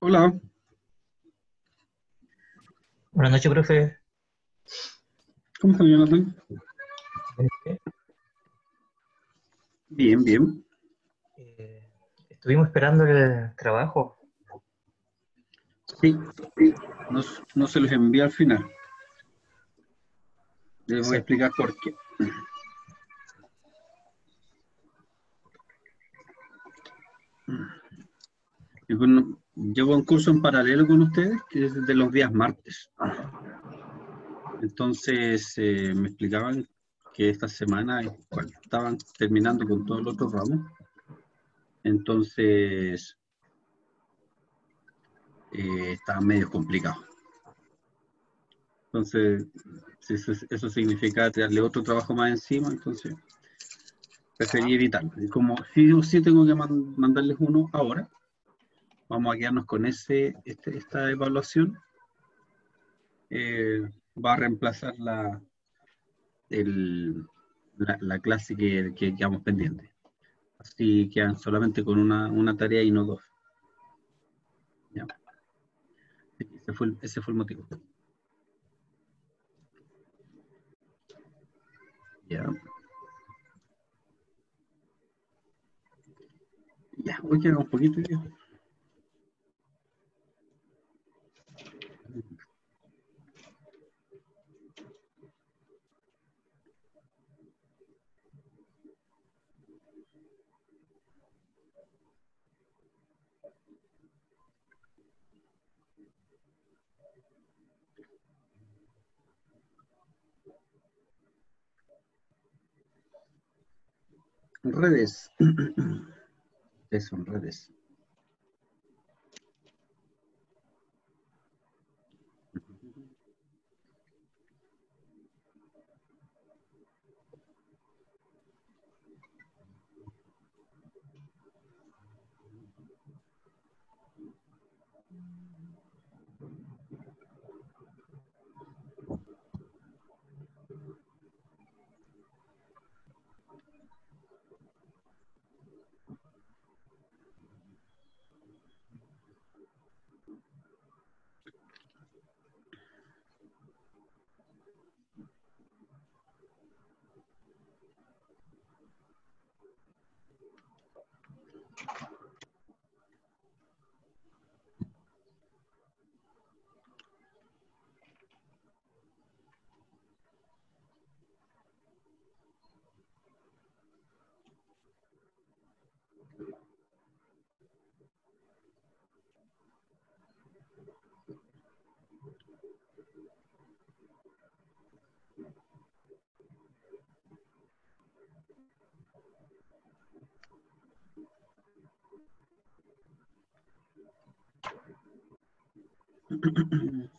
Hola. Buenas noches, profe. ¿Cómo está, Jonathan? Bien, bien. Eh, estuvimos esperando el trabajo. Sí, no, no se los envié al final. Les voy Sí. a explicar por qué. Yo con- Llevo un curso en paralelo con ustedes, que es de los días martes. Entonces, eh, me explicaban que esta semana bueno, estaban terminando con todo el otro ramo. Entonces, eh, estaba medio complicado. Entonces, eso, eso significa tirarle otro trabajo más encima, entonces preferí evitarlo. Y como sí o sí tengo que man- mandarles uno ahora, vamos a quedarnos con ese, este- esta evaluación. Eh, va a reemplazar la, el- la, la clase que, que quedamos pendiente. Así quedan solamente con una, una tarea y no dos. Ya. Ese fue el, ese fue el motivo. Ya. Ya, hoy queda un poquito. Redes. ¿Qué son redes? Tuh.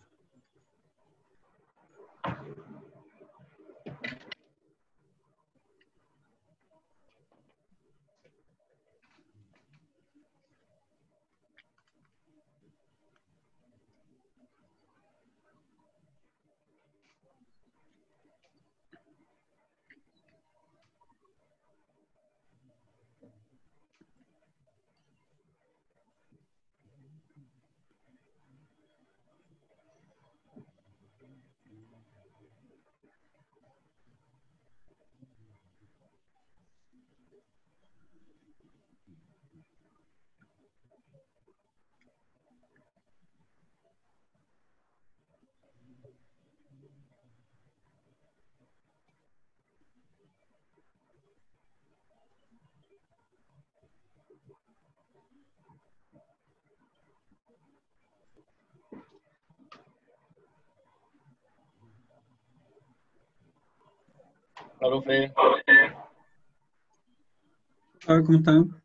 Hola, profe. Hola, ¿cómo están?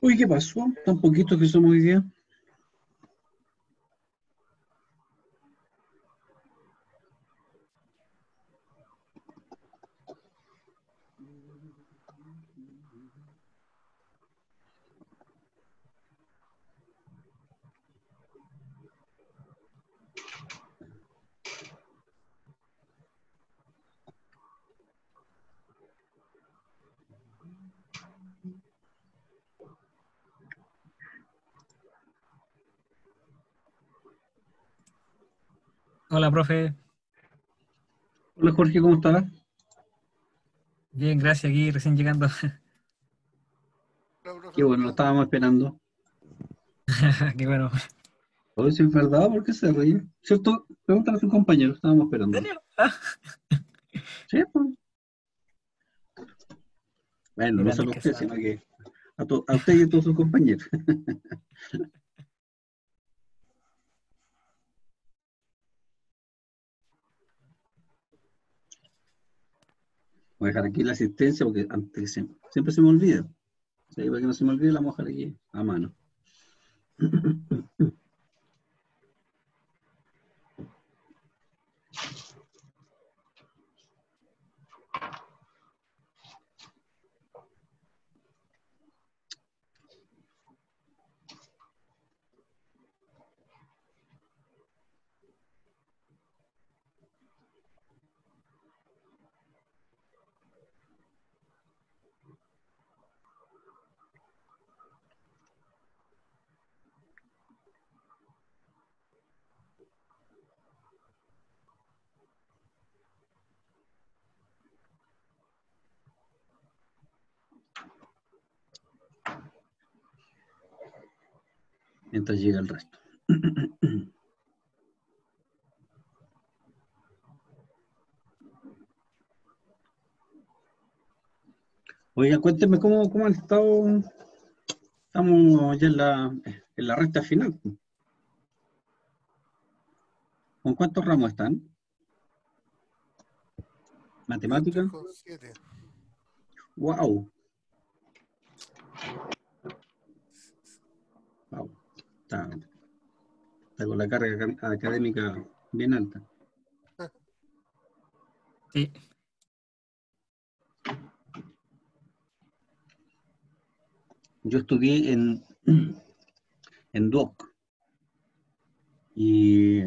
Uy, ¿qué pasó? Tan poquito que somos hoy día. Hola, profe. Hola Jorge, ¿cómo estás? Bien, gracias. Aquí recién llegando. Qué bueno, lo estábamos esperando. Qué bueno. Hoy es verdad, ¿por qué se ríe? ¿Cierto? Pregúntale a su compañero, estábamos esperando. ¿En serio? Sí, pues. Bueno, no solo a que usted, sino que a, to- a usted y a todos sus compañeros. Voy a dejar aquí la asistencia porque antes siempre se me olvida. Sí, para que no se me olvide, la vamos aquí a mano. Mientras llega el resto. Oiga, cuénteme cómo, cómo han estado. Estamos ya en la, en la recta final. ¿Con cuántos ramos están? Matemática. Con siete. Wow. Está, está con la carga acad- académica bien alta. Sí. Yo estudié en, en Duoc y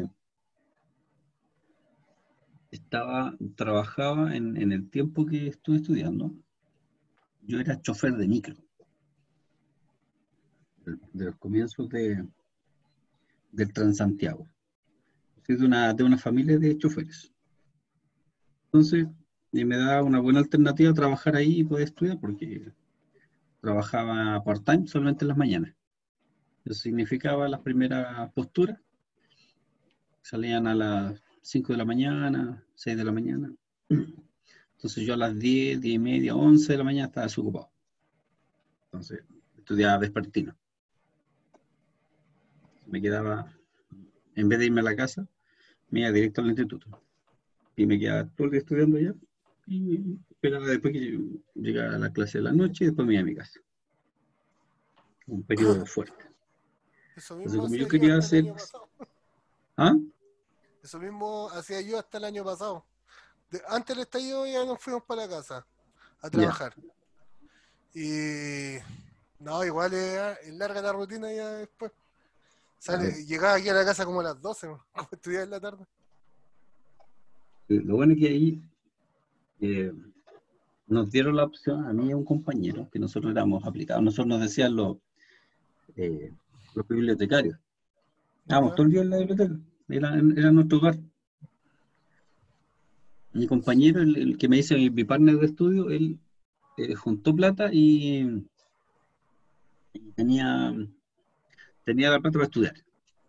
estaba, trabajaba en, en el tiempo que estuve estudiando. Yo era chofer de micro. De, los comienzos de, del Transantiago. De una, de una familia de choferes. Entonces, y me da una buena alternativa trabajar ahí y poder estudiar porque trabajaba part-time solamente en las mañanas. Eso significaba las primeras posturas. Salían a las 5 de la mañana, 6 de la mañana. Entonces yo a las 10, 10 y media, 11 de la mañana estaba desocupado. Entonces estudiaba vespertino. Me quedaba, en vez de irme a la casa, me iba directo al instituto. Y me quedaba todo el día estudiando allá. Y esperaba después que llegara a la clase de la noche y después me iba a mi casa. Un periodo fuerte. Eso Entonces, mismo como hacía yo quería hacer- pasado. ¿Ah? Eso mismo hacía yo hasta el año pasado. De- antes del estallido ya nos fuimos para la casa a trabajar. Y no, igual es, es larga la rutina ya después. Sale. Llegaba aquí a la casa como a las 12, como estudiaba en la tarde. Lo bueno es que ahí eh, nos dieron la opción, a mí y a un compañero, que nosotros éramos aplicados, nosotros nos decían los, eh, los bibliotecarios. Estábamos todo el día en la biblioteca, era, era nuestro hogar. Mi compañero, el, el que me dice mi, mi partner de estudio, él eh, juntó plata y, y tenía, tenía la plata para estudiar.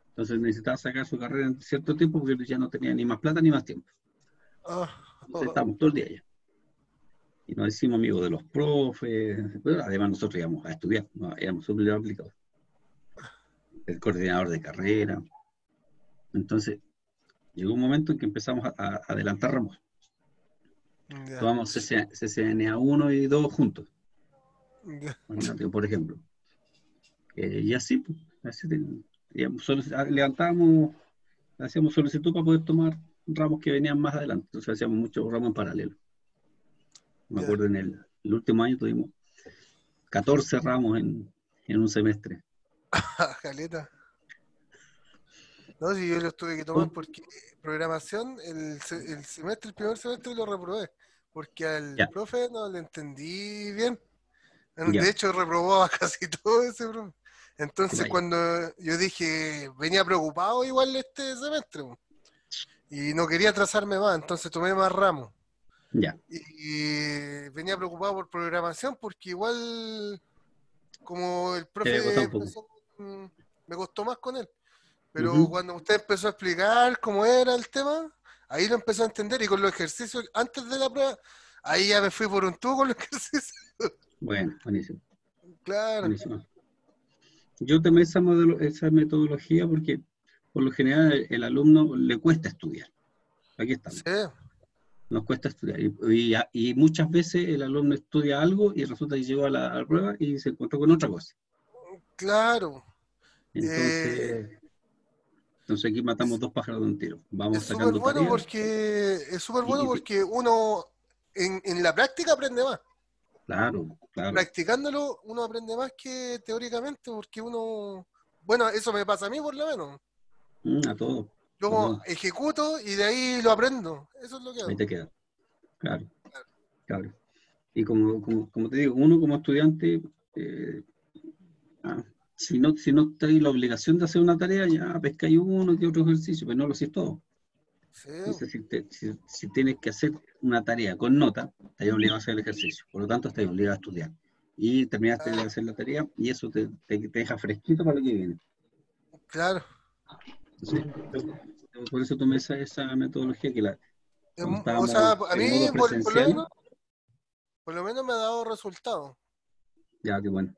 Entonces necesitaba sacar su carrera en cierto tiempo porque ya no tenía ni más plata ni más tiempo. Ah, Entonces estábamos todo el día allá. Y nos hicimos amigos de los profes, pero además nosotros íbamos a estudiar, no, éramos súper aplicados. El coordinador de carrera. Entonces, llegó un momento en que empezamos a, a adelantar ramos. Tomamos CC CCNA 1 y 2 juntos, por ejemplo. Eh, y así, pues, ah, levantábamos, hacíamos solicitud para poder tomar ramos que venían más adelante. Entonces hacíamos muchos ramos en paralelo. Me acuerdo en el, el último año tuvimos 14 ramos en, en un semestre. Caleta. No, si yo los tuve que tomar porque programación, el, el semestre, el primer semestre lo reprobé, porque al profe no le entendí bien. De hecho, reprobó a casi todo ese profe. Entonces, cuando yo dije, venía preocupado igual este semestre, y no quería atrasarme más, entonces tomé más ramos. Ya. Y, y venía preocupado por programación porque igual como el profe empezó me costó más con él. Pero cuando usted empezó a explicar cómo era el tema, ahí lo empezó a entender y con los ejercicios antes de la prueba, ahí ya me fui por un tubo con los ejercicios. Bueno, buenísimo. Claro. buenísimo. Yo tomé esa, modelo- esa metodología porque por lo general el, el alumno le cuesta estudiar. Aquí estamos. Sí, Nos cuesta estudiar. Y, y- y muchas veces el alumno estudia algo y resulta que llegó a la, a la prueba y se encontró con otra cosa. claro. Entonces, entonces aquí matamos dos pájaros de un tiro. Vamos Es súper bueno tareas. porque es súper bueno porque uno en, en la práctica aprende más. Claro, claro. Practicándolo uno aprende más que teóricamente porque uno, bueno, eso me pasa a mí por lo menos. Mm, a todo. Yo ejecuto y de ahí lo aprendo. Eso es lo que hago. Ahí te queda. Claro, claro. Y como, como, como te digo, uno como estudiante, eh, ah, si no, si no la obligación de hacer una tarea, ya pescáis uno que otro ejercicio, pero no lo hacéis todo. Sí, Entonces, si, te- si- si tienes que hacer una tarea con nota, estás obligado a hacer el ejercicio. Por lo tanto, estás obligado a estudiar. Y terminaste de hacer la tarea y eso te, te- te deja fresquito para lo que viene. claro. Por eso tomé esa, esa metodología que la, o sea, a mí por, por lo menos, por lo menos me ha dado resultados. ya, que bueno,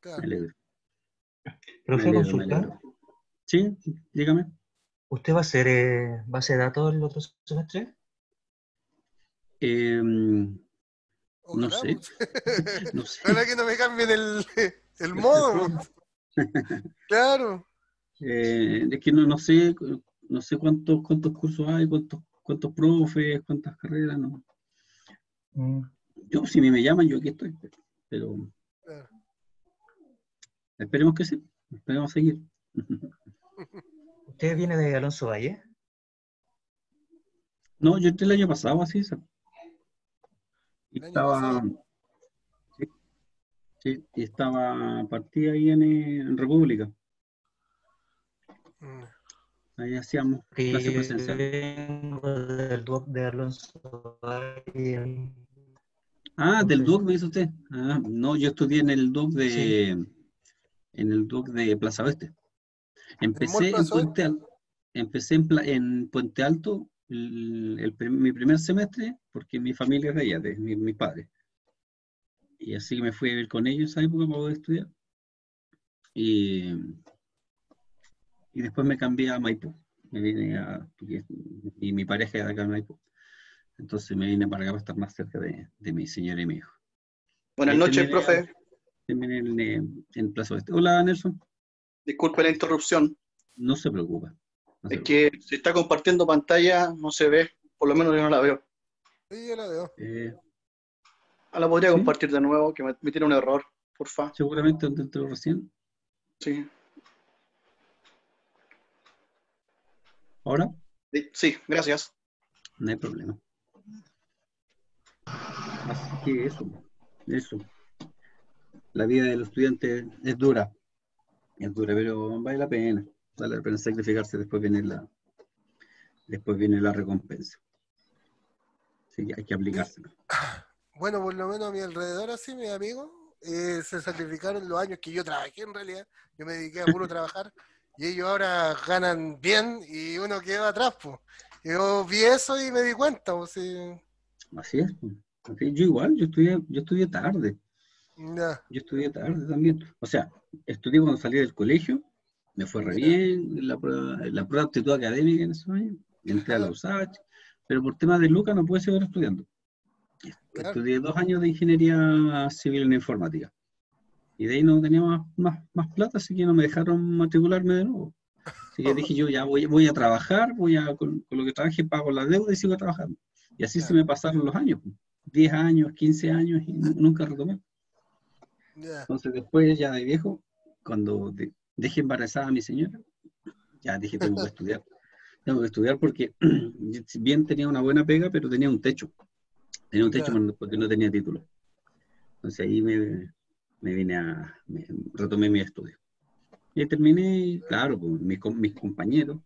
Claro. me alegro. Profe, Me alegro, me consulta. alegro. Sí, dígame. ¿Usted va a hacer eh, base de datos el otro semestre? Eh, no Ojalá, sé. pues. no sé. Ojalá que no me cambien el, el modo. pues. Claro. Eh, es que no, no sé, no sé cuántos, cuántos cursos hay, cuántos, cuántos profes, cuántas carreras, no. Mm, Yo, si me, llaman, yo aquí estoy, pero Claro. esperemos que sí, esperemos seguir. ¿Usted viene de Alonso Valle? No, yo entré el año pasado así. Y estaba, sí, sí, y estaba partida ahí en, en República, Mm. ahí hacíamos clase presencial. del DUOC de Alonso. Ah, del. DUOC me dice usted. Ah, no, yo estudié en el DUOC de, en el DUOC de Plaza Oeste. Empecé en Puente Alto, empecé en Puente Alto el- el mi primer semestre, porque mi familia es de allá, de mi- mis padres. Y así me fui a vivir con ellos esa época para poder estudiar. Y, y después me cambié a Maipú. Me vine a, y mi pareja era de acá en Maipú. Entonces me vine para acá para estar más cerca de, de mi señora y mi hijo. Buenas Ahí noches, terminé- profe. Terminé en, en Plaza Oeste. Hola, Nelson. Disculpe la interrupción. No se preocupa. Se Es que si está compartiendo pantalla, no se ve. Por lo menos yo no la veo. Sí, yo la veo. Eh, Ah, la podría ¿Sí? compartir de nuevo, que me, me tiene un error, porfa. seguramente donde entró recién. Sí. Ahora, Sí, Sí, gracias. no hay problema. Así que eso, eso. La vida del estudiante es dura. Es dura, pero vale la pena. Vale la pena sacrificarse, después viene la, después viene la recompensa. Así que hay que aplicárselo. Bueno, por lo menos a mi alrededor, así, mis amigos, eh, se sacrificaron los años que yo trabajé en realidad. Yo me dediqué a puro trabajar y ellos ahora ganan bien y uno queda atrás, pues. Yo vi eso y me di cuenta, pues, sí. Así es. Así- Yo igual, yo estudié, yo estudié tarde. Yo estudié tarde también. O sea, estudié cuando salí del colegio, me fue re bien en la prueba, la prueba de aptitud académica en esos años, entré a la USACH, pero por temas de Lucas no pude seguir estudiando. Claro. Estudié dos años de ingeniería civil en informática. Y de ahí no tenía más, más, más plata, así que no me dejaron matricularme de nuevo. Así que dije yo, ya voy, voy a trabajar, voy a, con, con lo que trabaje pago la deuda y sigo trabajando. Y así se me pasaron los años, 10 años, 15 años y nu- nunca retomé. ya. Entonces después ya de viejo, cuando de- dejé embarazada a mi señora, ya dije, tengo que estudiar. Tengo que estudiar porque bien tenía una buena pega, pero tenía un techo. Tenía un techo por- porque no tenía título. Entonces ahí me, me vine a, me- retomé mi estudio. Y terminé, claro, pues, mis, com- mis compañeros,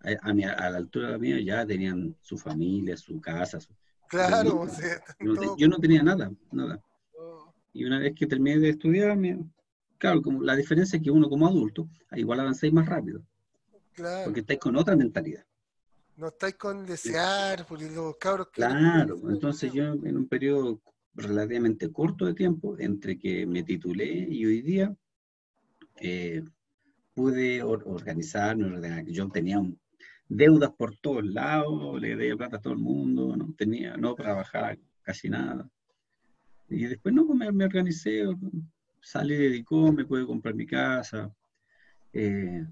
a, a mi- a la altura de la mía ya tenían su familia, su casa. su- Claro, Yo sí, yo no, yo no tenía nada, nada. Y una vez que terminé de estudiar, me- claro, como la diferencia es que uno como adulto, igual avancéis más rápido, claro. porque estáis con otra mentalidad. No estáis con desear, porque los cabros Claro, entonces yo en un periodo relativamente corto de tiempo, entre que me titulé y hoy día, eh, pude or- organizarme, ordenar. Yo tenía un- deudas por todos lados, le debía plata a todo el mundo, no tenía, no trabajaba casi nada. Y después no, me, me organicé, salí de Dicó, me pude comprar mi casa, eh,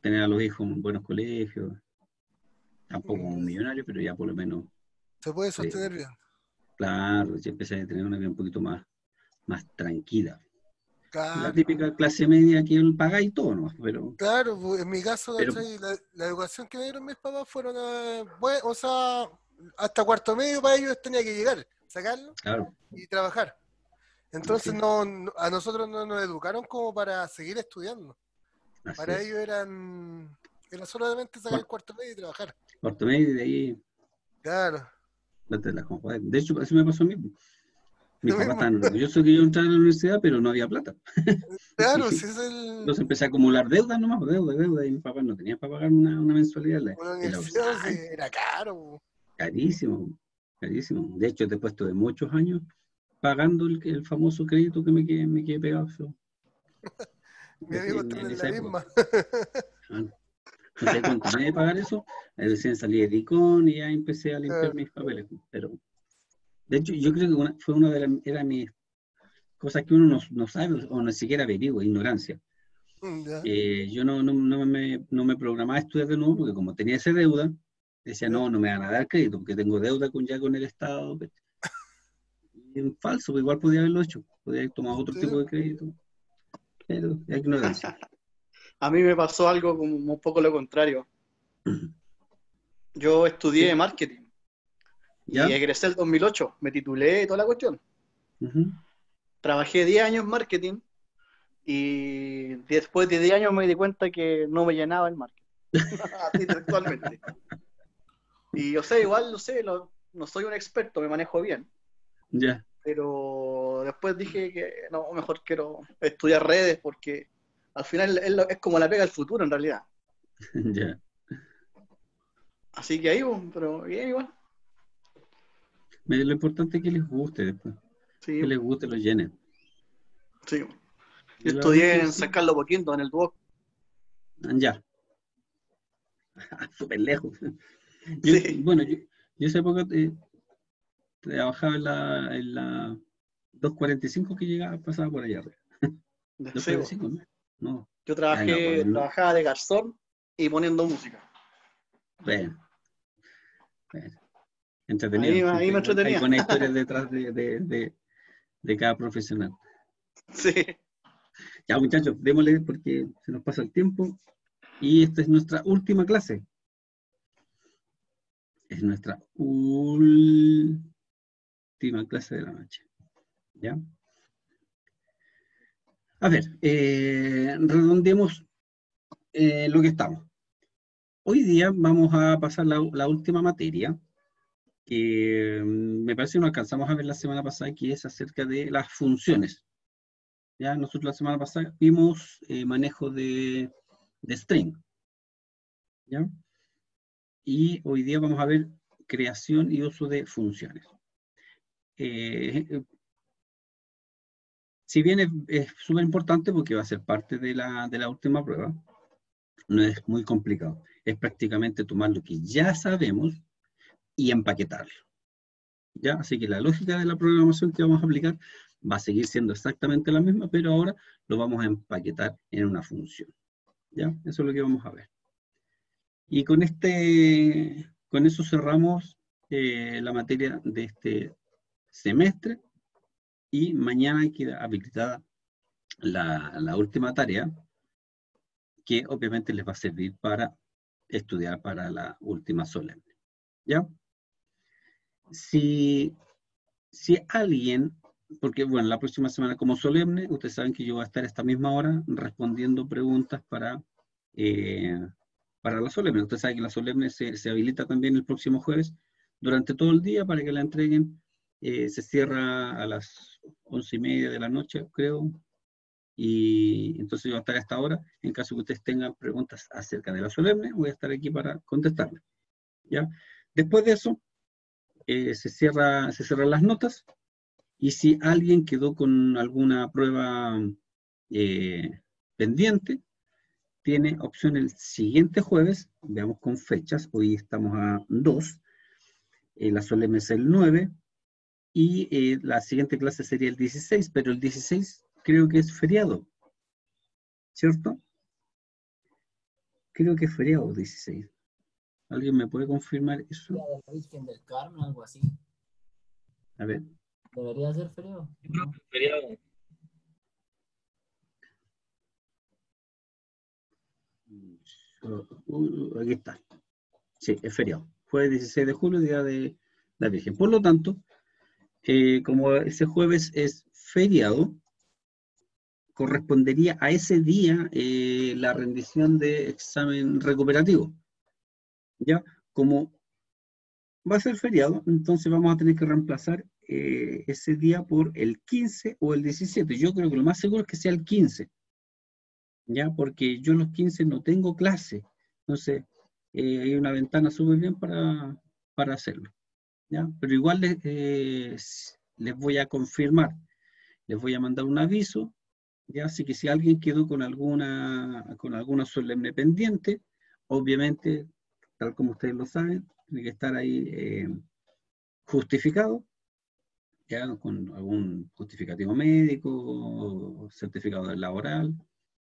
tener a los hijos en buenos colegios, tampoco un millonario, pero ya por lo menos se puede sostener bien. Claro, ya empecé a tener una vida un poquito más, más tranquila. La típica clase media que pagáis todo, ¿no? Pero claro, pues, en mi caso, la, la educación que me dieron mis papás fueron, eh, buen- o sea, hasta cuarto medio para ellos tenía que llegar, sacarlo claro, y trabajar. Entonces Así es. no, no- a nosotros no nos educaron como para seguir estudiando. así Para es. ellos eran era solamente sacar el cuarto medio y trabajar. Cuarto medio y de ahí, Claro. De hecho, eso me pasó a mí. Mis papás estaban orgullosos que yo entrara a la universidad, pero no había plata. Claro, Sí. si es el, Entonces empecé a acumular deudas nomás, deuda, deuda, y mis papás no tenían para pagar una, una mensualidad. La- una universidad sí, era caro. Carísimo, carísimo. De hecho, después de muchos años pagando el, el famoso crédito que me quedé, me quedé pegado. eso. Mi amigo En- en la misma. Ah, Entonces, cuando terminé de pagar eso, ahí recién salí de Dicón y ya empecé a limpiar Claro. mis papeles. Pero, de hecho, yo creo que una- fue una de las era mis cosas que uno no, no sabe o ni siquiera averigua, ignorancia. Ya. Eh, yo no, no, no me, no me programaba a estudiar de nuevo porque como tenía esa deuda, decía, no, no me van a dar crédito porque tengo deuda con, ya con el Estado. Falso, pues igual podía haberlo hecho, podía haber tomado otro Sí. tipo de crédito. Pero es ignorancia. A mí me pasó algo como un poco lo contrario. Yo estudié marketing ¿Ya? y egresé el 2008, me titulé y toda la cuestión. Trabajé 10 años en marketing y después de 10 años me di cuenta que no me llenaba el marketing. Así textualmente. Y yo sé, igual, no sé, lo- no soy un experto, me manejo bien. Ya. Pero después dije que no, mejor quiero estudiar redes porque al final es, como la pega del futuro en realidad. ya. Así que ahí, pues, pero bien igual. Lo importante es que les guste después, Sí, que les guste, los llenen. sí. Yo estudié en. San Carlos Poquinto, en el Duoc. Ya. Súper lejos. Yo- Sí. Bueno, yo, yo esa época eh, trabajaba en la, en la 245 que llegaba, pasaba por allá arriba. Sí, pues. 245, ¿no? No, Yo trabajé, no, no. trabajaba de garzón y poniendo música. bueno. Bueno. Entretenido. Ahí- ahí me entretenía. Hay buenas historias detrás de, de, de, de cada profesional. Sí. Ya, muchachos, démosle porque se nos pasa el tiempo. Y esta es nuestra última clase. Es nuestra última clase de la noche. ¿Ya? A ver, eh, redondeemos eh, lo que estamos. Hoy día vamos a pasar la, la última materia, que mm, me parece que no alcanzamos a ver la semana pasada, que es acerca de las funciones. Ya nosotros la semana pasada vimos eh, manejo de, de string. ¿Ya? Y hoy día vamos a ver creación y uso de funciones. Eh, eh, si bien es- súper importante porque va a ser parte de la, de la última prueba, no es muy complicado. Es prácticamente tomar lo que ya sabemos y empaquetarlo. ¿Ya? Así que la lógica de la programación que vamos a aplicar va a seguir siendo exactamente la misma, pero ahora lo vamos a empaquetar en una función. ¿Ya? Eso es lo que vamos a ver. Y con, este, con eso cerramos eh, la materia de este semestre y mañana queda habilitada la, la última tarea que obviamente les va a servir para estudiar para la última solemne. ¿Ya? Si, si alguien porque bueno, la próxima semana como solemne, ustedes saben que yo voy a estar a esta misma hora respondiendo preguntas para, eh, para la solemne. Usted sabe que la solemne se, se habilita también el próximo jueves durante todo el día para que la entreguen. Eh, se cierra a las once y media de la noche, creo, y entonces yo voy a estar a esta hora. En caso que ustedes tengan preguntas acerca de la solemne, voy a estar aquí para contestarlas. ¿ya? Después de eso, eh, se, cierra, se cierran las notas, y si alguien quedó con alguna prueba eh, pendiente, tiene opción el siguiente jueves, veamos con fechas, hoy estamos a 2, eh, la solemne es el 9, y eh, la siguiente clase sería el 16, pero el 16 creo que es feriado, ¿cierto? Creo que es feriado 16. ¿Alguien me puede confirmar eso? La Virgen del Carmen, algo así. A ver. Debería ser feriado. ¿no? Uh, aquí está. Sí, es feriado. Jueves 16 de julio, día de la Virgen. Por lo tanto, eh, como ese jueves es feriado, correspondería a ese día eh, la rendición de examen recuperativo. ¿Ya? Como va a ser feriado, entonces vamos a tener que reemplazar eh, ese día por el 15 o el 17. Yo creo que lo más seguro es que sea el 15. ¿Ya? Porque yo los 15 no tengo clase. Entonces, eh, hay una ventana súper bien para, para hacerlo. ¿Ya? Pero igual les, eh, les voy a confirmar. Les voy a mandar un aviso. ¿Ya? Así que si alguien quedó con alguna, con alguna solemne pendiente, obviamente, tal como ustedes lo saben, tiene que estar ahí eh, justificado, ya con algún justificativo médico, certificado laboral,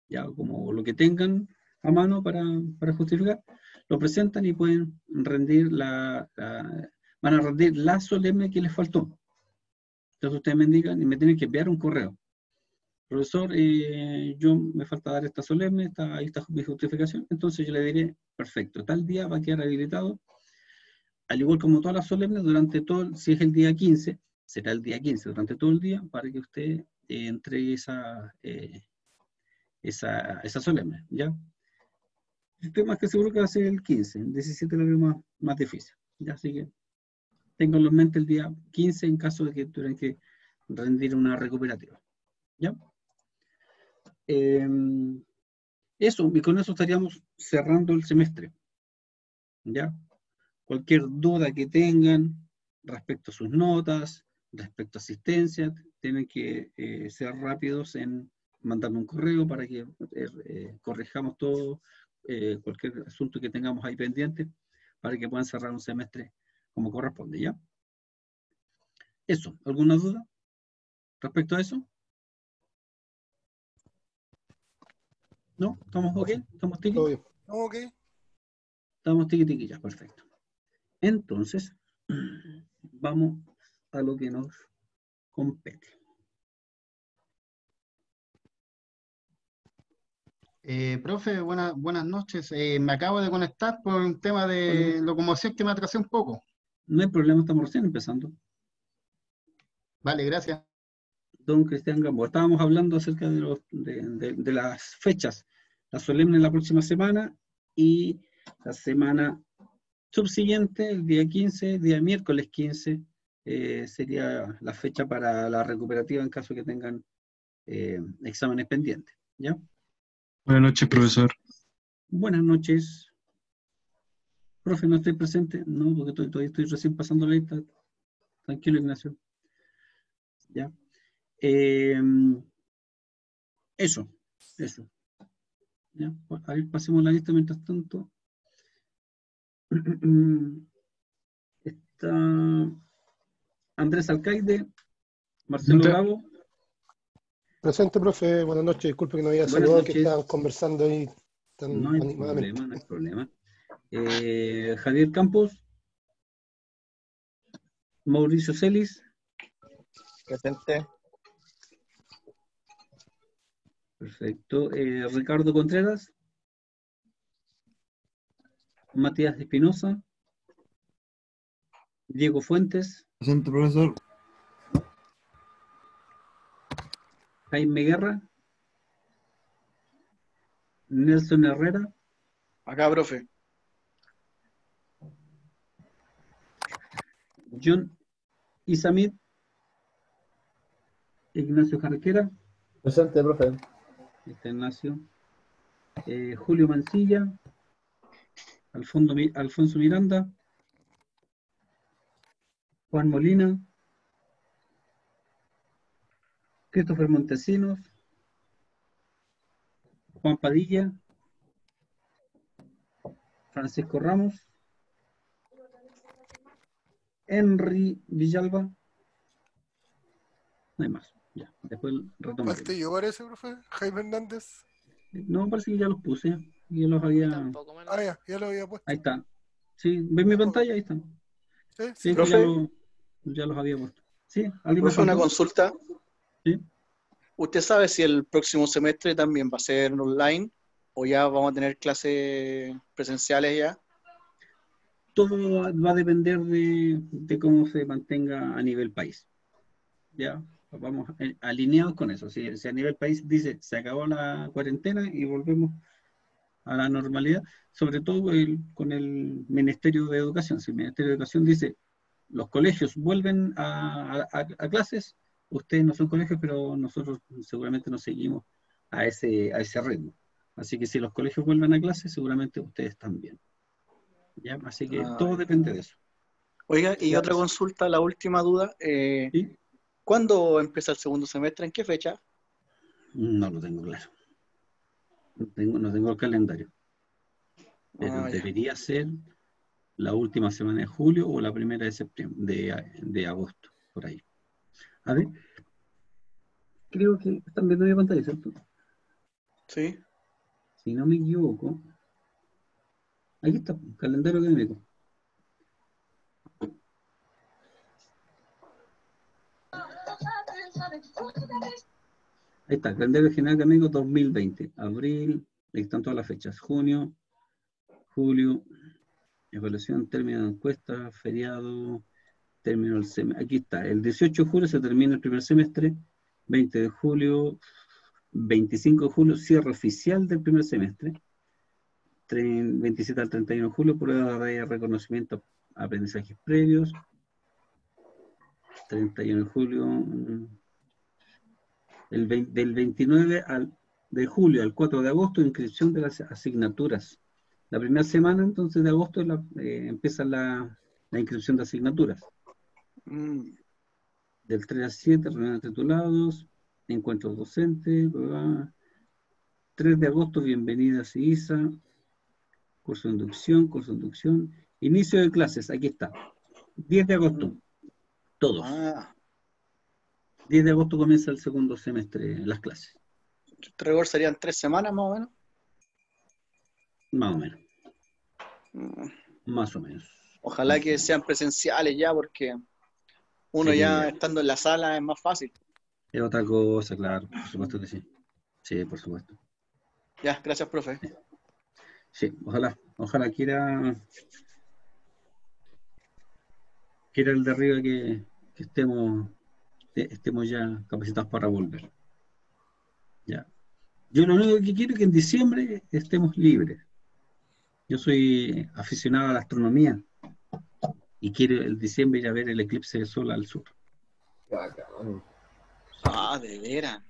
ya como lo que tengan a mano para, para justificar, lo presentan y pueden rendir la, la- van a rendir la solemne que les faltó. Entonces ustedes me indican y me tienen que enviar un correo. Profesor, eh, yo me falta dar esta solemne, está, ahí está mi justificación, entonces yo le diré, perfecto, tal día va a quedar habilitado, al igual como todas las solemnes, durante todo, el- si es el día 15, será el día 15, durante todo el día, para que usted eh, entregue esa, eh, esa, esa solemne, ¿ya? Estoy más que seguro que va a ser el 15, el 17 lo veo más, más difícil, ¿ya? Así que tengo en mente el día 15 en caso de que tuvieran que rendir una recuperativa, ¿ya? Em, eso, y con eso estaríamos cerrando el semestre, ¿ya? Cualquier duda que tengan respecto a sus notas, respecto a asistencia, tienen que eh, ser rápidos en mandarme un correo para que eh, eh, corrijamos todo, eh, cualquier asunto que tengamos ahí pendiente, para que puedan cerrar un semestre como corresponde, ¿ya? Eso, ¿alguna duda respecto a eso? ¿No? ¿Estamos ok? ¿Estamos tiki? Bien. Ok. Estamos tiki tiki ya, perfecto. Entonces, vamos a lo que nos compete. Eh, profe, buena- buenas noches. Eh, me acabo de conectar por un tema de locomoción que me atrasé un poco. No hay problema, estamos recién empezando. Vale, gracias. Don Cristian Gamboa, estábamos hablando acerca de, los, de, de- de las fechas. La solemne la próxima semana y la semana subsiguiente, el día 15, día miércoles 15, eh, sería la fecha para la recuperativa en caso que tengan eh, exámenes pendientes. ¿Ya? Buenas noches, profesor. Buenas noches. Profe, no estoy presente. No, porque estoy, todavía estoy recién pasando la lista. Tranquilo, Ignacio. Ya. Eh, eso, eso. Ya, a ver, pasemos la lista mientras tanto. Está Andrés Alcaide, Marcelo. Bravo, Presente, profe. Buenas noches. Disculpe que no había saludado, que estaban conversando ahí tan No hay animadamente. problema, no hay problema. Eh, Javier Campos. Mauricio Celis. Presente. Perfecto. Eh, Ricardo Contreras. Matías Espinosa. Diego Fuentes. Presente, profesor. Jaime Guerra. Nelson Herrera. Acá, profe. John Isamid. Ignacio Jarquera. Presente, profe. Está Ignacio. Eh, Julio Mancilla. Alfondo Mi- Alfonso Miranda. Juan Molina. Christopher Montesinos. Juan Padilla. Francisco Ramos. Henry Villalba. No hay más. Ya, después retomaré. Falté yo parece, profe. Jaime Hernández. No, parece que ya los puse. Ya los había. Tampoco Ah, ya, ya lo había puesto. Ahí están. Sí, ¿ven mi pantalla? Ahí están. Sí, Sí, Profe. ya, lo- ya los había puesto. Sí, ¿alguien me Profe, una consulta. Sí. ¿Usted sabe si el próximo semestre también va a ser online o ya vamos a tener clases presenciales ya? Todo va a depender de, cómo se mantenga a nivel país. Ya, vamos alineados con eso. Si, a nivel país dice se acabó la cuarentena y volvemos a la normalidad, sobre todo con el Ministerio de Educación. Si el Ministerio de Educación dice los colegios vuelven a- a clases, ustedes no son colegios, pero nosotros seguramente nos seguimos a ese, a ese ritmo. Así que si los colegios vuelven a clases, seguramente ustedes también. ¿Ya? Así que Ah, todo depende de eso. Oiga, y otra consulta, la última duda. eh, ¿Sí? ¿Cuándo empieza el segundo semestre? ¿En qué fecha? No lo tengo claro. No tengo, no tengo el calendario. Pero Ah, ya. debería ser la última semana de julio o la primera de septiembre, de, de agosto, por ahí. A ver. Creo que están viendo mi pantalla, ¿cierto? Sí. Si no me equivoco. Aquí está, calendario académico. Ahí está, calendario general académico 2020. Abril, ahí están todas las fechas. Junio, julio, evaluación, término de encuesta, feriado, término del semestre. Aquí está, el 18 de julio se termina el primer semestre, 20 de julio, 25 de julio, cierre oficial del primer semestre, Tre- 27 al 31 de julio, prueba de reconocimiento aprendizajes previos, 31 de julio, mm, el vein- del 29 al, de julio al 4 de agosto, inscripción de las asignaturas. La primera semana entonces de agosto la- eh, empieza la, la inscripción de asignaturas. Mm, Del 3 al 7, reuniones titulados, encuentros docentes, bla, bla. 3 de agosto, bienvenidas ISA, curso de inducción, curso de inducción, inicio de clases, aquí está. 10 de agosto, todos. ah, 10 de agosto comienza el segundo semestre, las clases, rigor serían tres semanas más o menos. más o menos, Mm, más o menos. Ojalá que sean presenciales ya, porque uno Sí. ya estando en la sala es más fácil. Es otra cosa, claro, por supuesto que sí. Sí, por supuesto. Ya, gracias, profe. Sí, ojalá, ojalá quiera, quiera el de arriba que, que estemos, estemos ya capacitados para volver. Ya. Yo lo único que quiero es que en diciembre estemos libres. Yo soy aficionado a la astronomía y quiero el diciembre ir a ver el eclipse de sol al sur. Ah, de veras.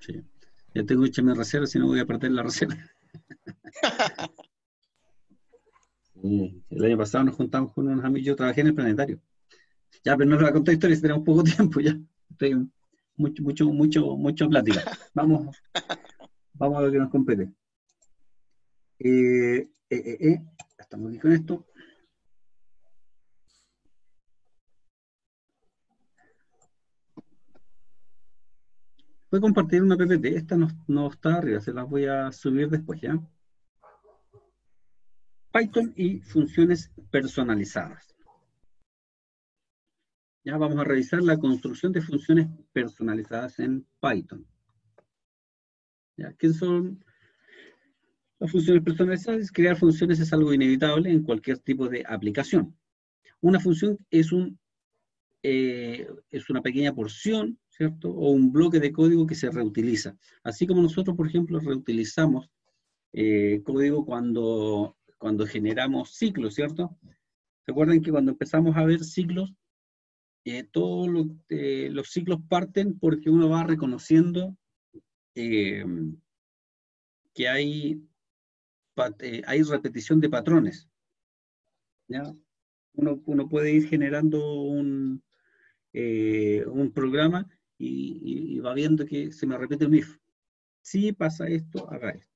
Sí. Ya tengo hecha mi reserva, si no voy a perder la reserva. El año pasado nos juntamos con unos amigos, yo trabajé en el planetario. Ya, pero no les voy a contar historias, tenemos poco tiempo ya. Estoy mucho, mucho, mucho, mucho plática. Vamos, vamos a lo que nos compete. Eh, eh, eh, Estamos aquí con esto. Voy a compartir una PPT, esta no, no está arriba, se las voy a subir después, ¿ya? Python y funciones personalizadas. Ya vamos a revisar la construcción de funciones personalizadas en Python. ¿Ya? ¿Qué son las funciones personalizadas? Crear funciones es algo inevitable en cualquier tipo de aplicación. Una función es, un, eh, es una pequeña porción, ¿cierto? O un bloque de código que se reutiliza. Así como nosotros, por ejemplo, reutilizamos eh, código cuando, cuando generamos ciclos, ¿cierto? Recuerden que cuando empezamos a ver ciclos, eh, todos eh, los ciclos parten porque uno va reconociendo eh, que hay, repetición de patrones. Uno, puede ir generando un, programa y va viendo que se me repite un if. Si pasa esto, haga esto.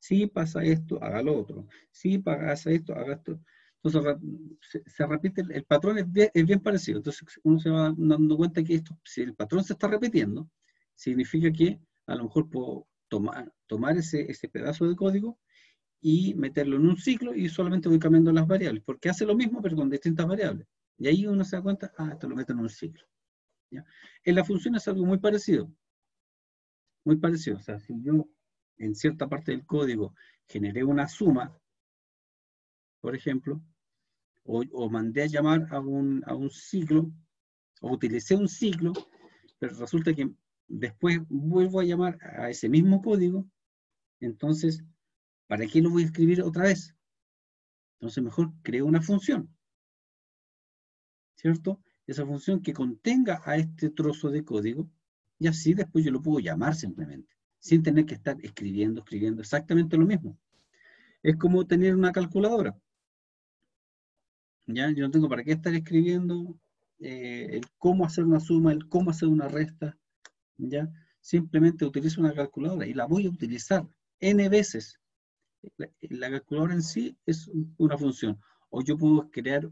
Si pasa esto, haga lo otro. Si pasa esto, haga esto. Entonces se, repite, el, patrón es bien, parecido. Entonces uno se va dando cuenta que esto, si el patrón se está repitiendo, significa que a lo mejor puedo tomar, ese, pedazo de código y meterlo en un ciclo y solamente voy cambiando las variables, porque hace lo mismo pero con distintas variables. Y ahí uno se da cuenta, ah, esto lo meto en un ciclo. En la función es algo muy parecido. Muy parecido. O sea, si yo en cierta parte del código generé una suma, por ejemplo, o, mandé a llamar a un, a un ciclo, o utilicé un ciclo, pero resulta que después vuelvo a llamar a ese mismo código, entonces, ¿para qué lo voy a escribir otra vez? Entonces mejor creo una función, ¿cierto? Esa función que contenga a este trozo de código, y así después yo lo puedo llamar simplemente, sin tener que estar escribiendo, escribiendo exactamente lo mismo. Es como tener una calculadora. ¿Ya? Yo no tengo para qué estar escribiendo eh, el cómo hacer una suma, el cómo hacer una resta, ¿ya? Simplemente utilizo una calculadora y la voy a utilizar n veces. La, la calculadora en sí es una función. O yo puedo crear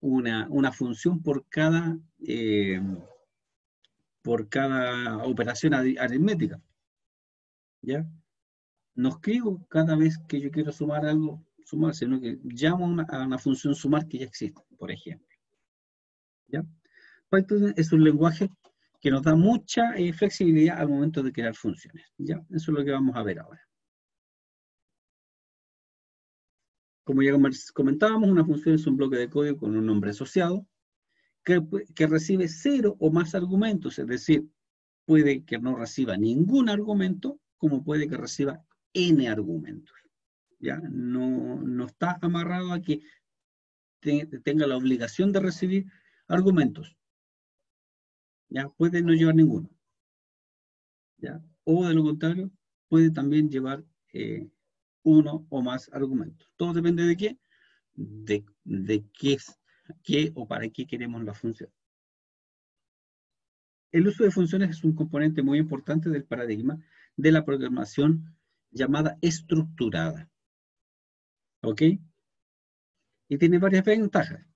una, una función por cada, eh, por cada operación ari- aritmética. ¿Ya? No escribo cada vez que yo quiero sumar algo, sumar, sino que llamo a una, función sumar que ya existe, por ejemplo. ¿Ya? Python es un lenguaje que nos da mucha eh, flexibilidad al momento de crear funciones. ¿ya? Eso es lo que vamos a ver ahora. Como ya comentábamos, una función es un bloque de código con un nombre asociado que, que recibe cero o más argumentos, es decir, puede que no reciba ningún argumento, como puede que reciba n argumentos. ¿ya? No, no está amarrado a que te- tenga la obligación de recibir argumentos. ¿ya? Puede no llevar ninguno. ¿ya? O de lo contrario, puede también llevar eh, uno o más argumentos. Todo depende de qué, de, de qué, es- qué o para qué queremos la función. El uso de funciones es un componente muy importante del paradigma de la programación llamada estructurada. ¿Ok? Y tiene varias ventajas.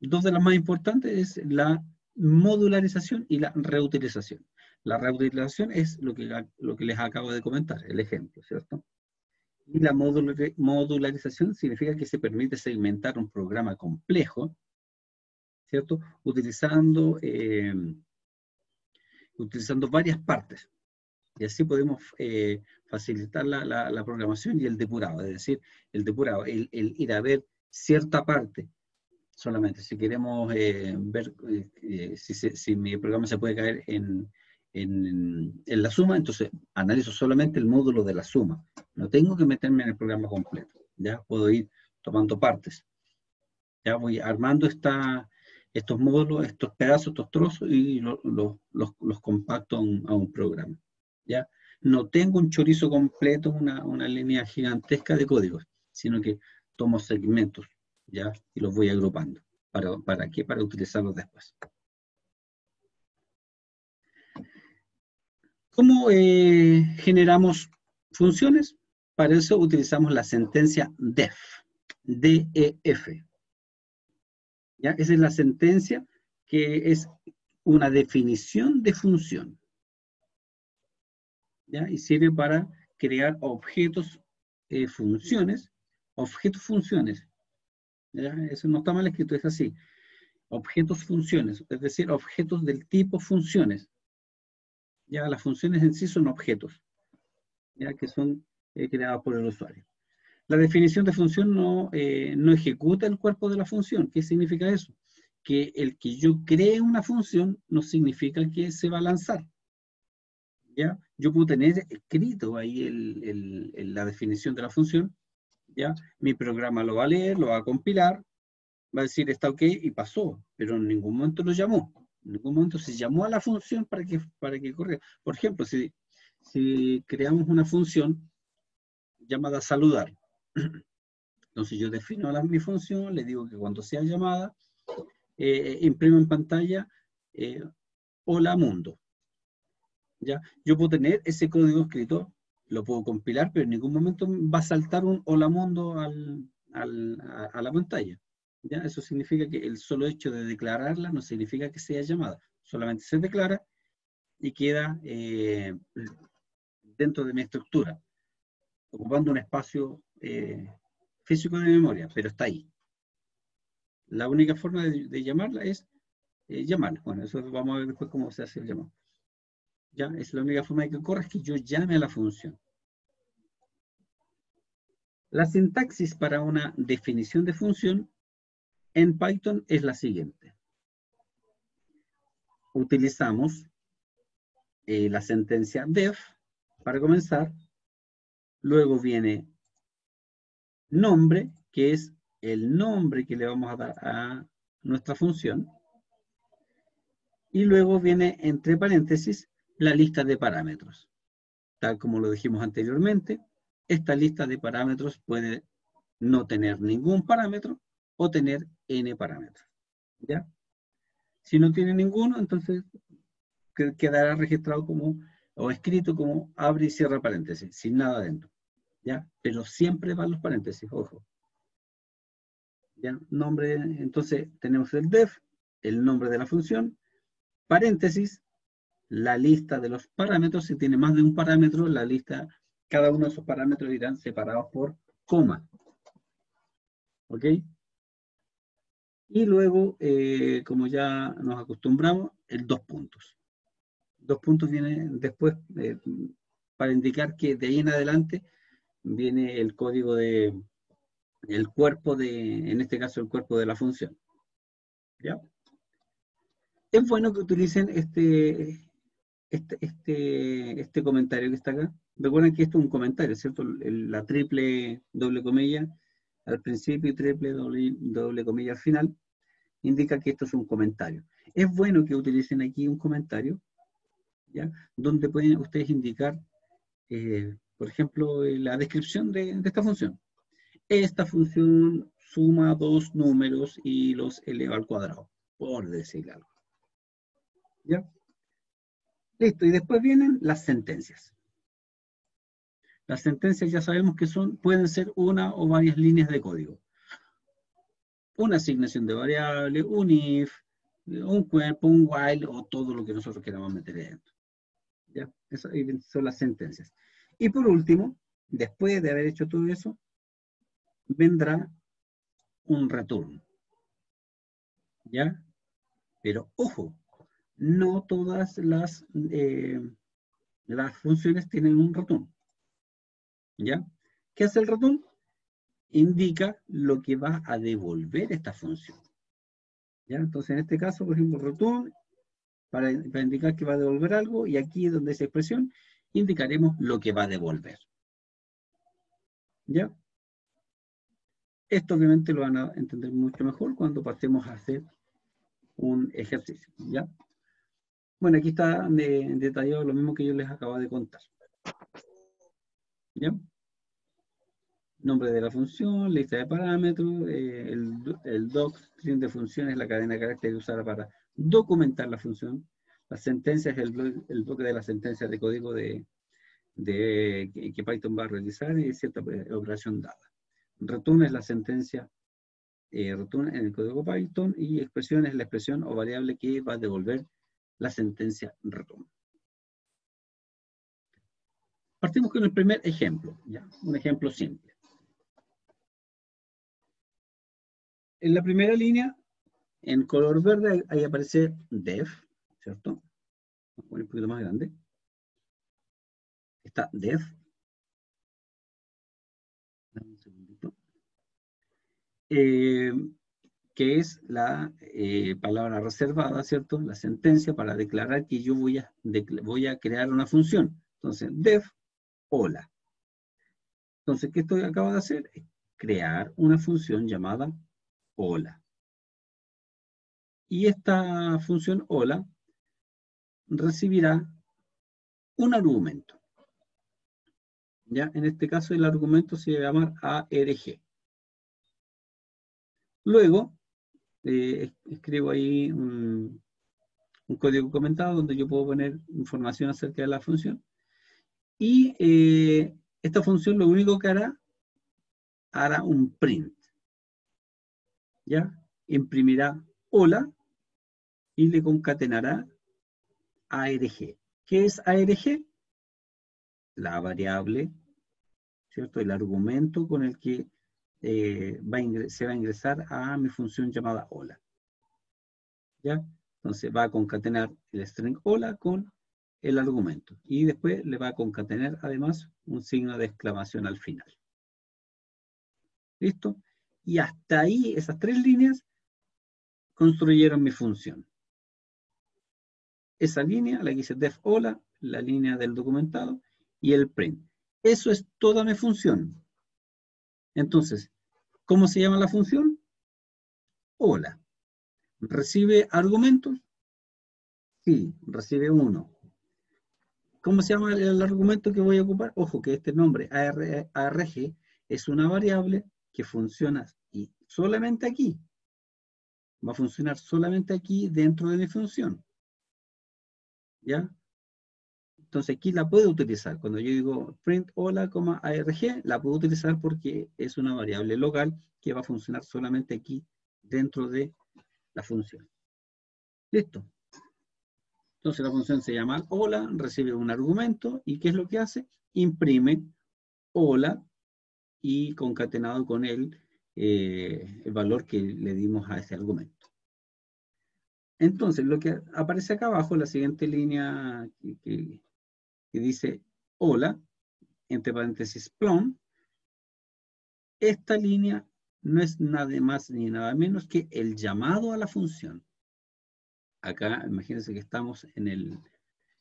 Dos de las más importantes es la modularización y la reutilización. La reutilización es lo que, lo que les acabo de comentar, el ejemplo, ¿cierto? Y la modulari- modularización significa que se permite segmentar un programa complejo, ¿cierto? Utilizando, eh, utilizando varias partes. Y así podemos eh, facilitar la, la- la programación y el depurado, es decir, el depurado, el, el ir a ver cierta parte solamente. Si queremos eh, ver eh, eh, si, se- si mi programa se puede caer en, en- en la suma, entonces analizo solamente el módulo de la suma. No tengo que meterme en el programa completo. Ya puedo ir tomando partes. Ya voy armando esta, estos módulos, estos pedazos, estos trozos y lo- lo- los, los compacto a un, a un programa. ¿ya? No tengo un chorizo completo, una, una línea gigantesca de códigos, sino que tomo segmentos ¿ya? y los voy agrupando. ¿Para, para qué? Para utilizarlos después. ¿Cómo eh, generamos funciones? Para eso utilizamos la sentencia def, DEF. ¿Ya? Esa es la sentencia que es una definición de función. ¿Ya? Y sirve para crear objetos, eh, funciones, objetos, funciones. Eso no está mal escrito, es así. Objetos, funciones, es decir, objetos del tipo funciones. Ya las funciones en sí son objetos, ya que son eh, creados por el usuario. La definición de función no, eh, no ejecuta el cuerpo de la función. ¿Qué significa eso? Que el que yo cree una función no significa que se va a lanzar. ¿Ya? yo puedo tener escrito ahí la definición de la función, ¿ya? Mi programa lo va a leer, lo va a compilar, va a decir está ok y pasó, pero en ningún momento lo llamó. En ningún momento se llamó a la función para que, para que corriera. Por ejemplo, si, si creamos una función llamada saludar, entonces yo defino la, mi función, le digo que cuando sea llamada, eh, imprimo en pantalla eh, hola mundo. ¿Ya? Yo puedo tener ese código escrito, lo puedo compilar, pero en ningún momento va a saltar un hola mundo al, al- a, a la pantalla. ¿Ya? Eso significa que el solo hecho de declararla no significa que sea llamada, solamente se declara y queda eh, dentro de mi estructura, ocupando un espacio eh, físico de memoria, pero está ahí. La única forma de, de llamarla es eh, llamarla. Bueno, eso vamos a ver después cómo se hace el llamado. Ya, es la única forma de que ocurra es que yo llame a la función. La sintaxis para una definición de función en Python es la siguiente. Utilizamos eh, la sentencia def para comenzar. Luego viene nombre, que es el nombre que le vamos a dar a nuestra función. Y luego viene entre paréntesis la lista de parámetros. Tal como lo dijimos anteriormente, esta lista de parámetros puede no tener ningún parámetro o tener n parámetros. ¿Ya? Si no tiene ninguno, entonces que- quedará registrado como, o escrito como abre y cierra paréntesis, sin nada dentro. ¿Ya? Pero siempre van los paréntesis, ojo. ¿Ya? Nombre, entonces tenemos el def, el nombre de la función, paréntesis, la lista de los parámetros, si tiene más de un parámetro, la lista, cada uno de esos parámetros irán separados por coma. ¿Ok? Y luego, eh, como ya nos acostumbramos, el dos puntos. Dos puntos vienen después eh, para indicar que de ahí en adelante viene el código de, el cuerpo de, en este caso el cuerpo de la función. ¿Ya? Es bueno que utilicen este, este, este, este comentario que está acá. Recuerden que esto es un comentario, ¿cierto? La triple doble comilla al principio y triple doble, doble comilla al final indica que esto es un comentario. Es bueno que utilicen aquí un comentario, ¿ya? Donde pueden ustedes indicar, eh, por ejemplo, la descripción de, de esta función. Esta función suma dos números y los eleva al cuadrado, por decir algo. ¿Ya? Listo, y después vienen las sentencias. Las sentencias ya sabemos que son, pueden ser una o varias líneas de código. Una asignación de variable, un if, un cuerpo, un while o todo lo que nosotros queramos meter dentro. ¿Ya? Eso son las sentencias. Y por último, después de haber hecho todo eso, vendrá un return. ¿Ya? Pero ojo, no todas las, eh, las funciones tienen un return. ¿Ya? ¿Qué hace el return? Indica lo que va a devolver esta función. ¿Ya? Entonces, en este caso, por ejemplo, return, para, para indicar que va a devolver algo, y aquí donde esa expresión, indicaremos lo que va a devolver. ¿Ya? Esto obviamente lo van a entender mucho mejor cuando pasemos a hacer un ejercicio. ¿Ya? Bueno, aquí está de- detallado lo mismo que yo les acabo de contar. ¿Ya? Nombre de la función, lista de parámetros, eh, el, el doc de funciones, la cadena de caracteres usada para documentar la función. La sentencia es el, el bloque de la sentencia de código de, que Python va a realizar y cierta eh, operación dada. Return es la sentencia, eh, return en el código Python y expresión es la expresión o variable que va a devolver la sentencia return. Partimos con el primer ejemplo, ya, un ejemplo simple. En la primera línea, en color verde, ahí aparece def, ¿cierto? Vamos a poner un poquito más grande. Está def. Dame un segundito. Eh, que es la eh, palabra reservada, ¿cierto? La sentencia para declarar que yo voy a, voy a crear una función. Entonces, def hola. Entonces, ¿qué estoy acabo de hacer? Crear una función llamada hola. Y esta función hola recibirá un argumento. Ya, en este caso el argumento se va a llamar ARG. Luego, eh, es- escribo ahí un, un código comentado donde yo puedo poner información acerca de la función. Y eh, esta función lo único que hará, hará un print. ¿Ya? Imprimirá hola y le concatenará ARG. ¿Qué es ARG? La variable, ¿cierto? El argumento con el que eh, se va a ingresar a mi función llamada hola. ¿Ya? Entonces va a concatenar el string hola con el argumento. Y después le va a concatenar además un signo de exclamación al final. ¿Listo? Y hasta ahí, esas tres líneas, construyeron mi función. Esa línea, la que dice def hola, la línea del documentado, y el print. Eso es toda mi función. Entonces, ¿cómo se llama la función? Hola. ¿Recibe argumentos? Sí, recibe uno. ¿Cómo se llama el, argumento que voy a ocupar? Ojo que este nombre AR ARG es una variable que funciona y solamente aquí. Va a funcionar solamente aquí dentro de mi función. ¿Ya? Entonces aquí la puedo utilizar. Cuando yo digo print hola, ARG, la puedo utilizar porque es una variable local que va a funcionar solamente aquí dentro de la función. Listo. Entonces la función se llama hola, recibe un argumento y ¿qué es lo que hace? Imprime hola y concatenado con él eh, el valor que le dimos a ese argumento. Entonces lo que aparece acá abajo, la siguiente línea que, que- dice hola, entre paréntesis plum, esta línea no es nada más ni nada menos que el llamado a la función. Acá, imagínense que estamos en, el,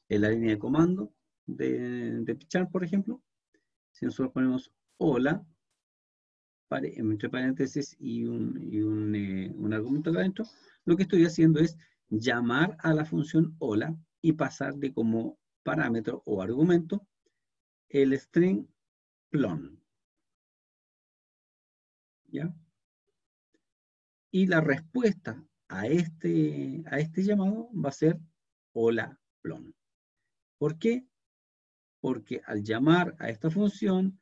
en la línea de comando de, de Pichar, por ejemplo. Si nosotros ponemos hola, entre paréntesis y un, y un, eh, un argumento acá adentro, lo que estoy haciendo es llamar a la función hola y pasarle como parámetro o argumento el string plon. ¿Ya? Y la respuesta a este, a este llamado va a ser hola plon. ¿Por qué? Porque al llamar a esta función,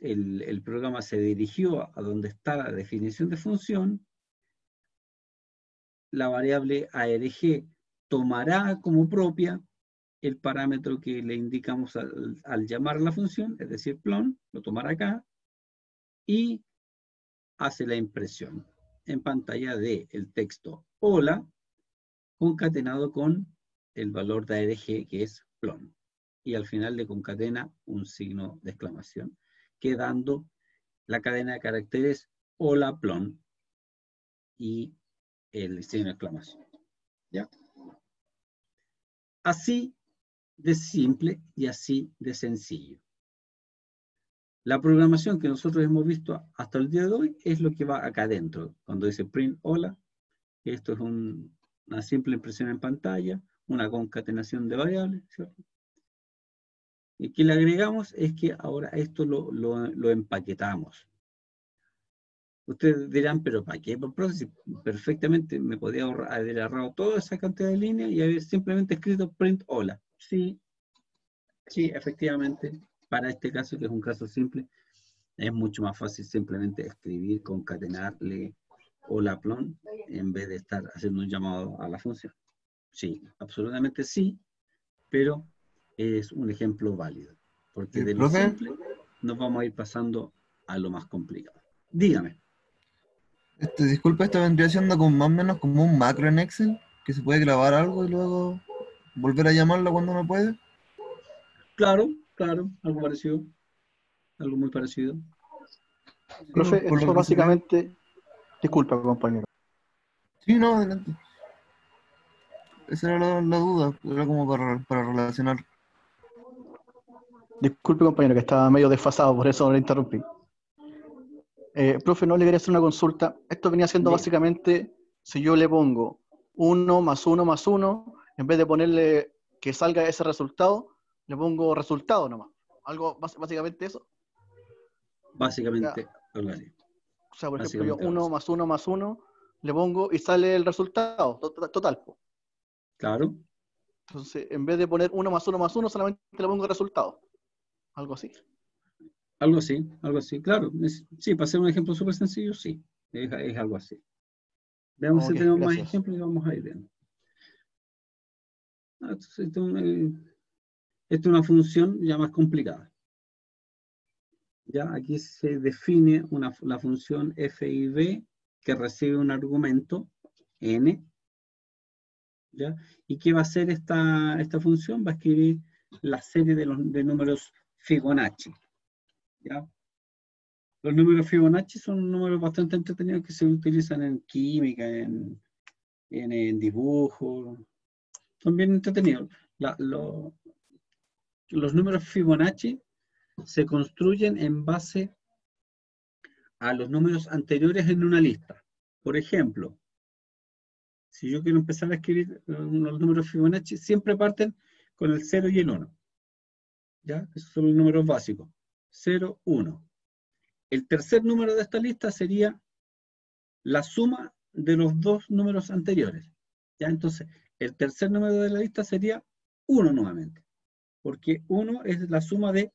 el, el programa se dirigió a donde está la definición de función, la variable ARG tomará como propia el parámetro que le indicamos al, llamar la función, es decir, plon, lo tomará acá, y hace la impresión en pantalla de el texto hola concatenado con el valor de ARG que es plon. Y al final le concatena un signo de exclamación, quedando la cadena de caracteres hola plon y el signo de exclamación. ¿Ya? Así de simple y así de sencillo. La programación que nosotros hemos visto hasta el día de hoy es lo que va acá adentro. Cuando dice print hola, esto es un- una simple impresión en pantalla, una concatenación de variables, ¿cierto? Y que le agregamos es que ahora esto lo empaquetamos. Ustedes dirán, pero ¿para qué? Pues, profe, perfectamente me podía ahorrar- haber ahorrado toda esa cantidad de líneas y haber simplemente escrito print hola. Sí, sí, efectivamente, para este caso, que es un caso simple, es mucho más fácil simplemente escribir, concatenarle hola plon en vez de estar haciendo un llamado a la función. Sí, absolutamente sí, pero es un ejemplo válido, porque de lo simple nos vamos a ir pasando a lo más complicado. Dígame. Este, disculpa, esto vendría siendo como más o menos como un macro en Excel, que se puede grabar algo y luego volver a llamarlo cuando uno puede. Claro, claro, algo parecido. Algo muy parecido. Profe, lo eso que básicamente. Disculpa, compañero. Sí, no, adelante. Esa era la, la duda, era como para, para relacionar. Disculpe, compañero, que estaba medio desfasado, por eso no le interrumpí. Eh, profe, no le quería hacer una consulta. Esto venía siendo Bien. básicamente, si yo le pongo 1 más 1 más 1, en vez de ponerle que salga ese resultado, le pongo resultado nomás. Algo, bás- básicamente eso. Básicamente, algo así. O sea, por ejemplo, yo Básicamente 1 eso. más 1 más 1, le pongo y sale el resultado, to- to- total. Claro, Entonces, en vez de poner 1 más 1 más 1, solamente le pongo resultado. Algo así. Algo así, algo así. Claro, es- sí, para hacer un ejemplo súper sencillo, sí, es, es algo así. Veamos si tenemos más ejemplos y vamos a ir viendo. Ah, Esto es una, eh, esto es una función ya más complicada. Ya aquí se define una, la función f y b que recibe un argumento n. ¿ya? ¿Y qué va a hacer esta, esta función? Va a escribir la serie de, los, de números Fibonacci. ¿Ya? Los números Fibonacci son números bastante entretenidos que se utilizan en química, en, en, en dibujo. Son bien entretenidos. La- lo- los números Fibonacci se construyen en base a los números anteriores en una lista. Por ejemplo, si yo quiero empezar a escribir eh, los números Fibonacci, siempre parten con el 0 y el 1. ¿Ya? Esos son los números básicos. 0, 1. El tercer número de esta lista sería la suma de los dos números anteriores. ¿Ya? Entonces, el tercer número de la lista sería 1 nuevamente. Porque 1 es la suma de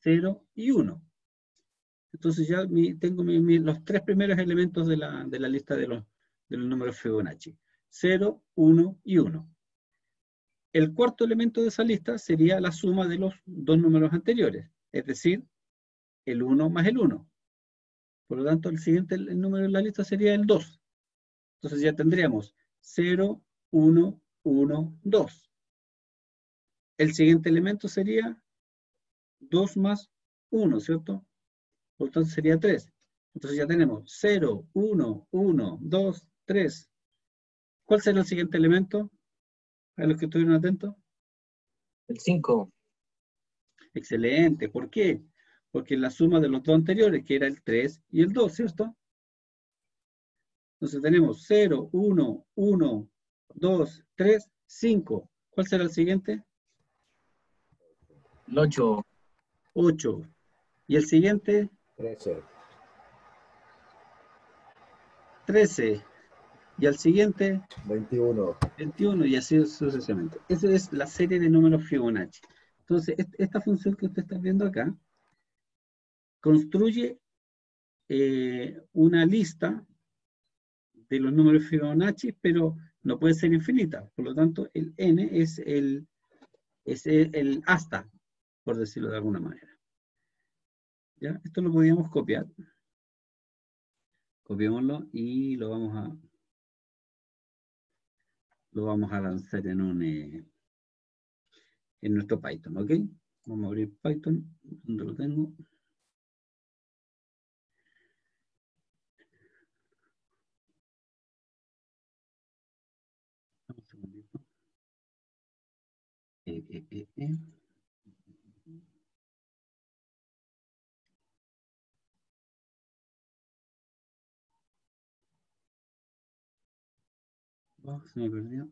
0 y 1. Entonces ya mi- tengo mi- mi- los tres primeros elementos de la, de la lista de los, de los números Fibonacci. 0, 1 y 1. El cuarto elemento de esa lista sería la suma de los dos números anteriores, es decir, el 1 más el 1. Por lo tanto, el siguiente el número en la lista sería el 2. Entonces ya tendríamos 0, 1, 1, 2. El siguiente elemento sería 2 más 1, ¿cierto? Por lo tanto sería 3. Entonces ya tenemos 0, 1, 1, 2, 3. ¿Cuál será el siguiente elemento? A los que estuvieron atentos. El 5. Excelente. ¿Por qué? Porque la suma de los dos anteriores, que era el 3 y el 2, ¿cierto? Entonces tenemos 0, 1, 1, 2, 3, 5. ¿Cuál será el siguiente? El 8. 8. ¿Y el siguiente? 13. 13. ¿Y al siguiente? 21. 21 y así sucesivamente. Esa es la serie de números Fibonacci. Entonces, est- esta función que usted está viendo acá construye eh, una lista de los números Fibonacci, pero no puede ser infinita. Por lo tanto, el n es el hasta, por decirlo de alguna manera. ¿Ya? Esto lo podíamos copiar. Copiémoslo y lo vamos a lo vamos a lanzar en un eh, en nuestro Python, ¿ok? Vamos a abrir Python, donde lo tengo. Un segundito. Eh, eh, eh, eh. Oh, se me perdió.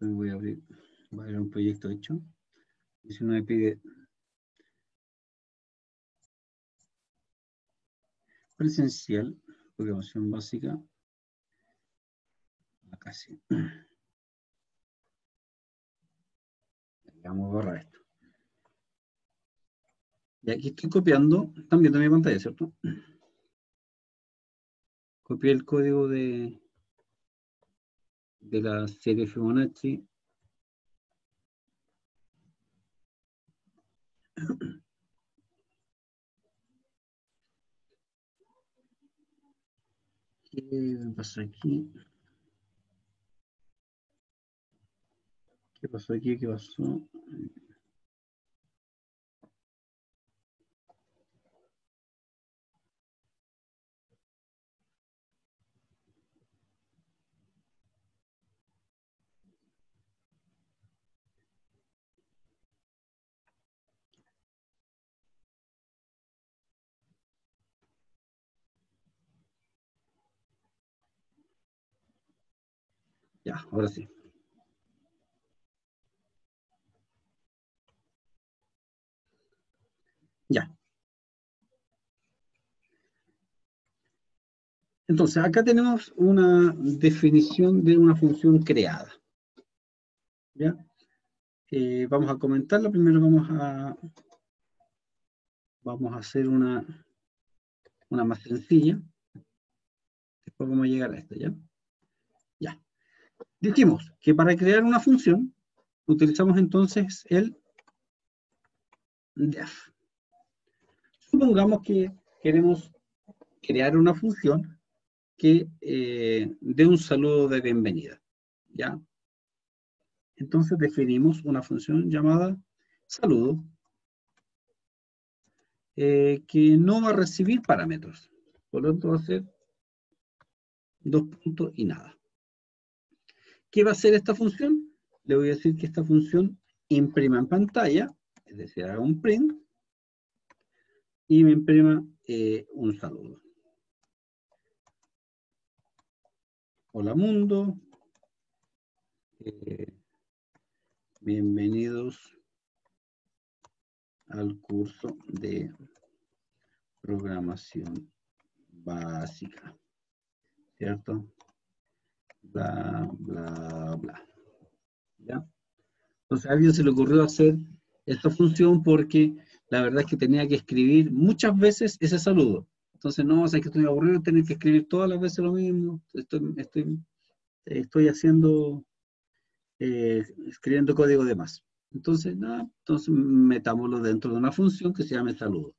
Voy a abrir, voy a abrir un proyecto hecho. Y si no me pide presencial, programación básica, acá sí. Vamos a borrar esto. Y aquí estoy copiando, están viendo mi pantalla, ¿cierto? Copié el código de, de la serie Fibonacci. ¿Qué pasa aquí? ¿Qué pasó aquí? ¿Qué pasó? Ya, ahora sí. Ya. Entonces, acá tenemos una definición de una función creada. ¿Ya? Eh, vamos a comentarla. Primero vamos a, vamos a hacer una, una más sencilla. Después vamos a llegar a esta, ¿ya? Ya. Dijimos que para crear una función utilizamos entonces el def. Supongamos que queremos crear una función que eh, dé un saludo de bienvenida. ¿Ya? Entonces definimos una función llamada saludo eh, que no va a recibir parámetros. Por lo tanto va a ser dos puntos y nada. ¿Qué va a hacer esta función? Le voy a decir que esta función imprima en pantalla, es decir, haga un print, y me imprima eh, un saludo. Hola mundo. Eh, bienvenidos al curso de programación básica. ¿Cierto? Bla, bla, bla. ¿Ya? Entonces a alguien se le ocurrió hacer esta función porque la verdad es que tenía que escribir muchas veces ese saludo. Entonces, no, o sea, que estoy aburrido tener que escribir todas las veces lo mismo. Estoy, estoy, estoy haciendo, eh, escribiendo código de más. Entonces, nada, entonces metámoslo dentro de una función que se llame saludo.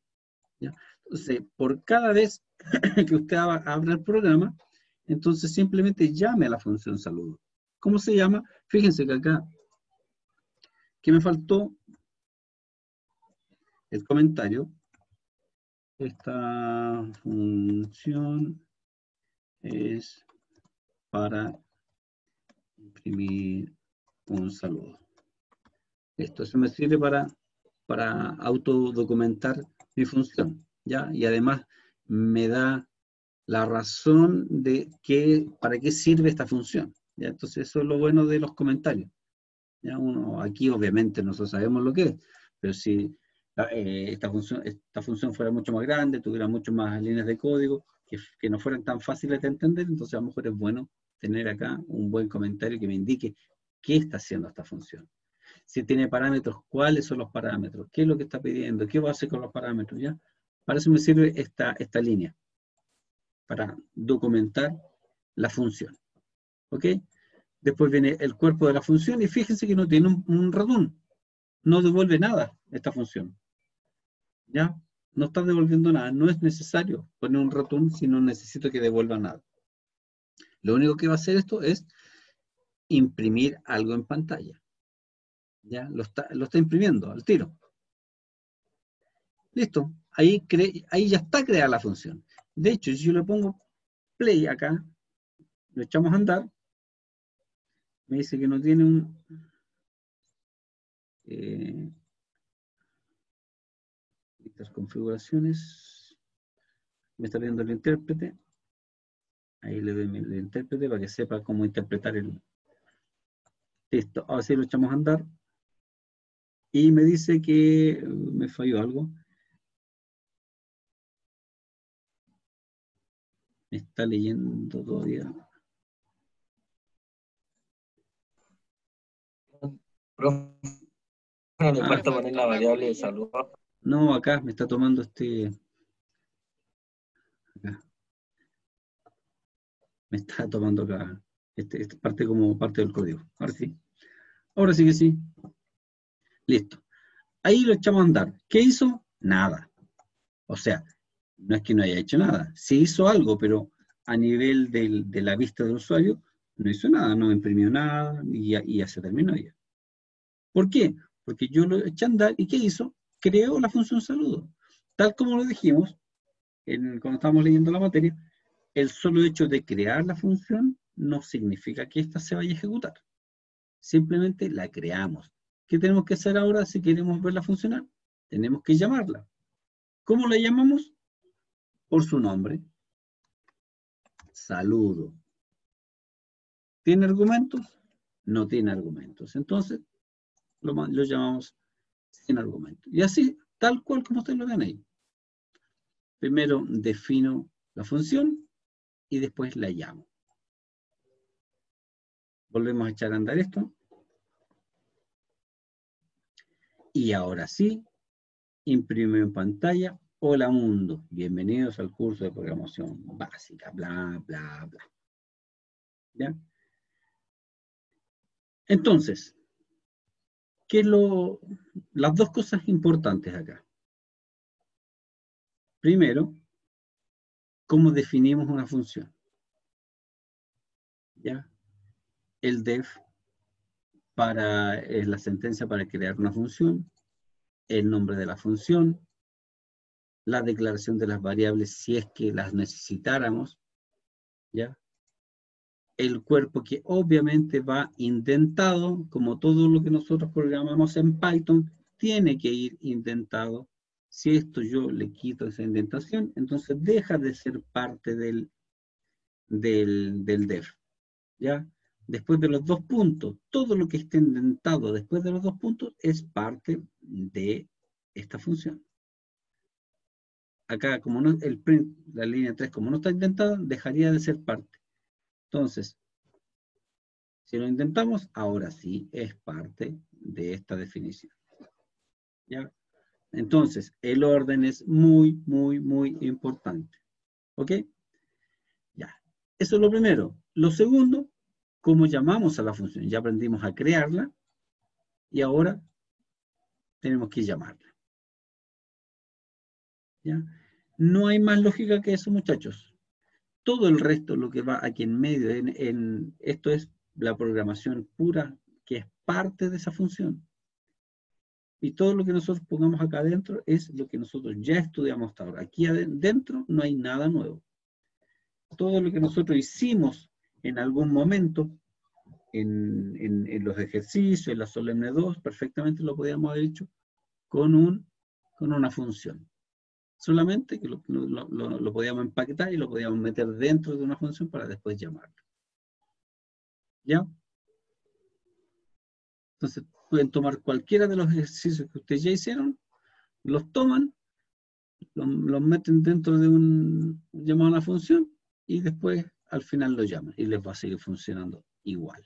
¿ya? Entonces, por cada vez que usted abra el programa, entonces simplemente llame a la función saludo. ¿Cómo se llama? Fíjense que acá, que me faltó el comentario. Esta función es para imprimir un saludo. Esto se me sirve para, para autodocumentar mi función, ¿ya? Y además me da la razón de qué, para qué sirve esta función. ¿ya? Entonces eso es lo bueno de los comentarios. ¿ya? Uno, aquí obviamente nosotros sabemos lo que es, pero si eh, esta, función, esta función fuera mucho más grande, tuviera mucho más líneas de código, que, que, no fueran tan fáciles de entender, entonces a lo mejor es bueno tener acá un buen comentario que me indique qué está haciendo esta función. Si tiene parámetros, cuáles son los parámetros, qué es lo que está pidiendo, qué va a hacer con los parámetros, ¿ya? Para eso me sirve esta, esta línea, para documentar la función. ¿Ok? Después viene el cuerpo de la función y fíjense que no tiene un, un no devuelve nada esta función. ¿Ya? No está devolviendo nada. No es necesario poner un ratón si no necesito que devuelva nada. Lo único que va a hacer esto es imprimir algo en pantalla. ¿Ya? Lo está, lo está imprimiendo al tiro. Listo. Ahí, ahí ya está creada la función. De hecho, si yo le pongo play acá, lo echamos a andar, me dice que no tiene un... Eh, estas configuraciones. Me está viendo el intérprete. Ahí le doy el intérprete para que sepa cómo interpretar el texto. Ahora sí lo echamos a andar. Y me dice que me falló algo. Me está leyendo todavía. No le falta poner la variable de saludo. No, acá me está tomando este. Acá. Me está tomando acá. Este, esta parte como parte del código. Ahora sí. Ahora sí que sí. Listo. Ahí lo echamos a andar. ¿Qué hizo? Nada. O sea, no es que no haya hecho nada. Sí hizo algo, pero a nivel de la vista del usuario, no hizo nada, no imprimió nada y ya, y ya se terminó ya. ¿Por qué? Porque yo lo eché a andar y ¿qué hizo? Creó la función saludo. Tal como lo dijimos cuando estábamos leyendo la materia, el solo hecho de crear la función no significa que ésta se vaya a ejecutar. Simplemente la creamos. ¿Qué tenemos que hacer ahora si queremos verla funcionar? Tenemos que llamarla. ¿Cómo la llamamos? Por su nombre. Saludo. ¿Tiene argumentos? No tiene argumentos. Entonces, lo, ma- lo llamamos sin argumentos. Y así, tal cual como ustedes lo ven ahí. Primero defino la función y después la llamo. Volvemos a echar a andar esto. Y ahora sí, imprime en pantalla. Hola mundo, bienvenidos al curso de programación básica, bla, bla, bla. ¿Ya? Entonces, ¿qué es lo, las dos cosas importantes acá? Primero, ¿cómo definimos una función? ¿Ya? El def para, es la sentencia para crear una función, el nombre de la función, la declaración de las variables si es que las necesitáramos, ¿ya? El cuerpo que obviamente va indentado, como todo lo que nosotros programamos en Python, tiene que ir indentado. Si esto yo le quito esa indentación, entonces deja de ser parte del, del, del def, ¿ya? Después de los dos puntos, todo lo que esté indentado después de los dos puntos es parte de esta función acá, como no, el print, la línea 3, como no está indentada, dejaría de ser parte. Entonces, si lo intentamos, ahora sí es parte de esta definición. ¿Ya? Entonces, el orden es muy, muy, muy importante. ¿Ok? Ya. Eso es lo primero. Lo segundo, ¿cómo llamamos a la función? Ya aprendimos a crearla y ahora tenemos que llamarla. No hay más lógica que eso, muchachos. Todo el resto, lo que va aquí en medio, en, esto es la programación pura, que es parte de esa función. Y todo lo que nosotros pongamos acá adentro es lo que nosotros ya estudiamos hasta ahora. Aquí adentro no hay nada nuevo. Todo lo que nosotros hicimos en algún momento, en, los ejercicios, en la solemne 2, perfectamente lo podíamos haber hecho con una función. Solamente que lo, lo- lo- lo podíamos empaquetar y lo podíamos meter dentro de una función para después llamarlo. ¿Ya? Entonces, pueden tomar cualquiera de los ejercicios que ustedes ya hicieron, los toman, los, los meten dentro de un llamado a una función y después al final lo llaman y les va a seguir funcionando igual.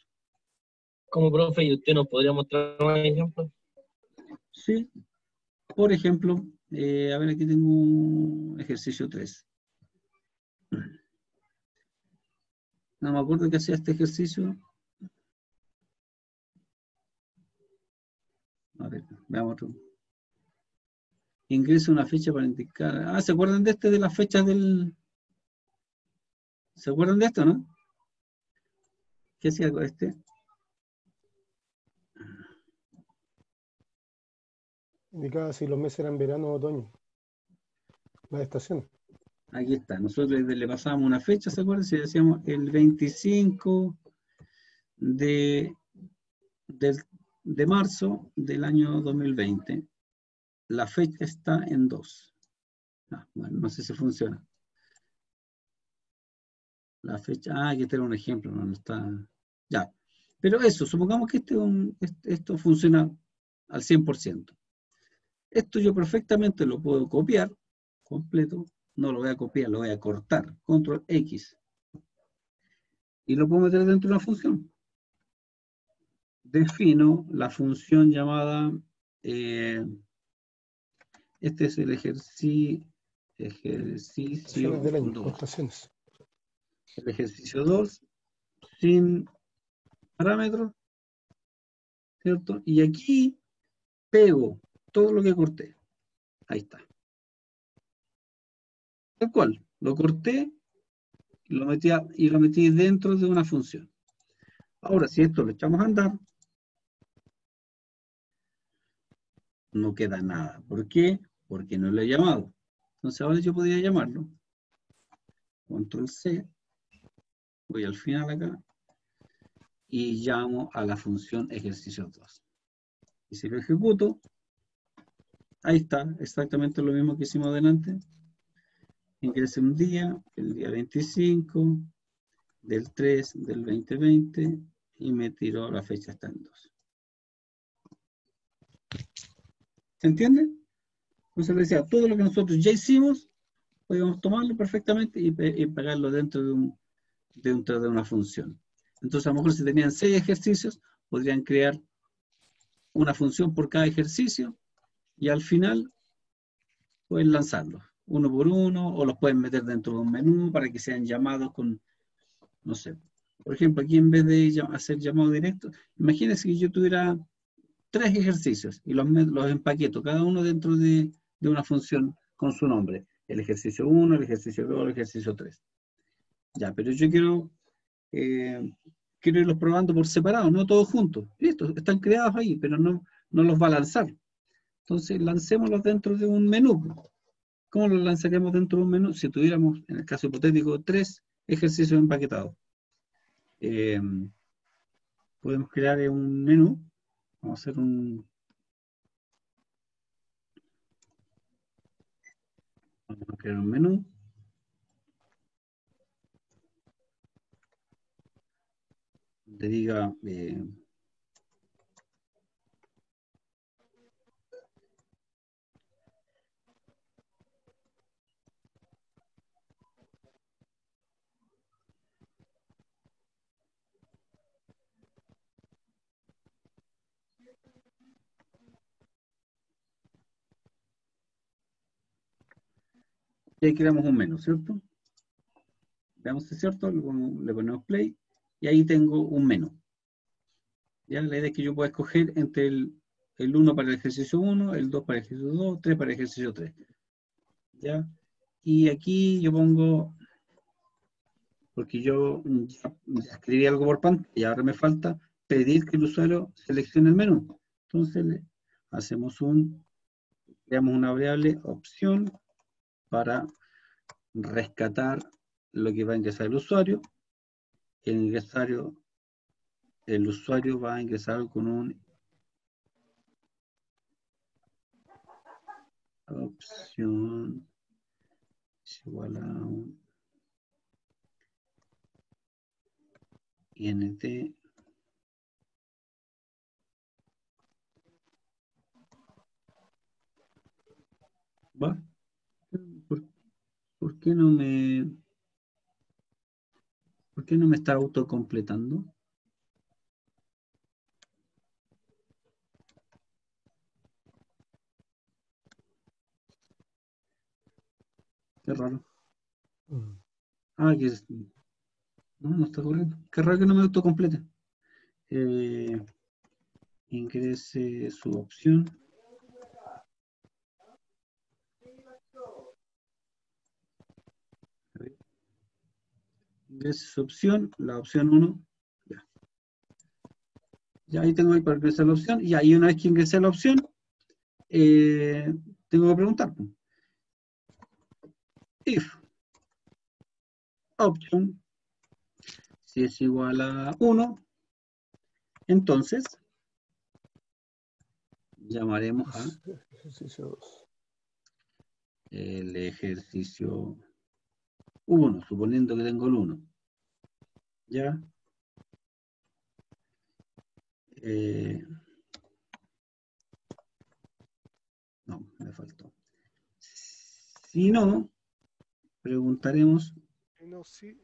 Como profe, ¿y usted nos podría mostrar un ejemplo? Sí. Por ejemplo, eh, a ver, aquí tengo un ejercicio 3. No me acuerdo que hacía este ejercicio. A ver, veamos otro. Ingresa una fecha para indicar. Ah, ¿se acuerdan de este de las fechas del. ¿Se acuerdan de esto, no? ¿Qué hacía con este? Indicaba si los meses eran verano o otoño. Las estaciones. Aquí está. Nosotros le, le pasábamos una fecha, ¿se acuerdan? Si decíamos el 25 de, del- de marzo del año 2020. La fecha está en 2. Ah, bueno, no sé si funciona. La fecha, ah, aquí tengo un ejemplo, no, está. Ya. Pero eso, supongamos que este, es un- este- esto funciona al 100%. Esto yo perfectamente lo puedo copiar completo, no lo voy a copiar, lo voy a cortar, control X. Y lo puedo meter dentro de una función. Defino la función llamada eh, Este es el ejercicio, ejercicio Estaciones del año, 2. constaciones. El ejercicio 2 sin parámetros, ¿cierto? Y aquí pego todo lo que corté. Ahí está. Tal cual, lo corté y lo metí, y lo metí dentro de una función. Ahora, si esto lo echamos a andar, no queda nada. ¿Por qué? Porque no lo he llamado. Entonces ahora yo podría llamarlo. Control C. Voy al final acá. Y llamo a la función ejercicio 2. Y si lo ejecuto, ahí está, exactamente lo mismo que hicimos adelante. Ingresé un día, el día 25, del 3 del 2020, y me tiró la fecha en 2. ¿Se entiende? Entonces le decía, todo lo que nosotros ya hicimos, podemos tomarlo perfectamente y, pegarlo dentro de, dentro de una función. Entonces a lo mejor si tenían seis ejercicios, podrían crear una función por cada ejercicio y al final pueden lanzarlos, uno por uno, o los pueden meter dentro de un menú para que sean llamados con, no sé, por ejemplo, aquí en vez de hacer llamado directo, imagínense que yo tuviera tres ejercicios y los, los empaqueto, cada uno dentro de, de una función con su nombre. El ejercicio 1, el ejercicio 2, el ejercicio 3. Ya, pero yo quiero, eh, quiero irlos probando por separado, no todos juntos. Listo, están creados ahí, pero no, no los va a lanzar. Entonces, lancémoslos dentro de un menú. ¿Cómo los lanzaríamos dentro de un menú? Si tuviéramos, en el caso hipotético, tres ejercicios empaquetados. Eh, podemos crear un menú. Vamos a hacer un... Vamos a crear un menú. Donde diga... eh, y ahí creamos un menú, ¿cierto? Veamos si es cierto, le ponemos, play y ahí tengo un menú. Ya la idea es que yo pueda escoger entre el, el 1 para el ejercicio 1, el 2 para el ejercicio 2, 3 para el ejercicio 3. ¿Ya? Y aquí yo pongo, porque yo escribí algo por pantalla ahora me falta pedir que el usuario seleccione el menú. Entonces hacemos un, creamos una variable opción para rescatar lo que va a ingresar el usuario. El ingresario, el usuario va a ingresar con un opción igual a un int. ¿Por, qué no me... ¿Por qué no me está autocompletando? Qué raro. Mm. Ah, que es... No, no está corriendo. Qué raro que no me autocomplete. Eh, ingrese su opción. Su opción, la opción 1. Ya. Ya ahí tengo ahí para ingresar la opción. Y ahí una vez que ingresé la opción, eh, tengo que preguntar. pues. If option si es igual a 1, entonces llamaremos a Ejercicio 2. el ejercicio 1, suponiendo que tengo el 1. ¿Ya? Eh, no, me faltó. Si no, preguntaremos No, sí,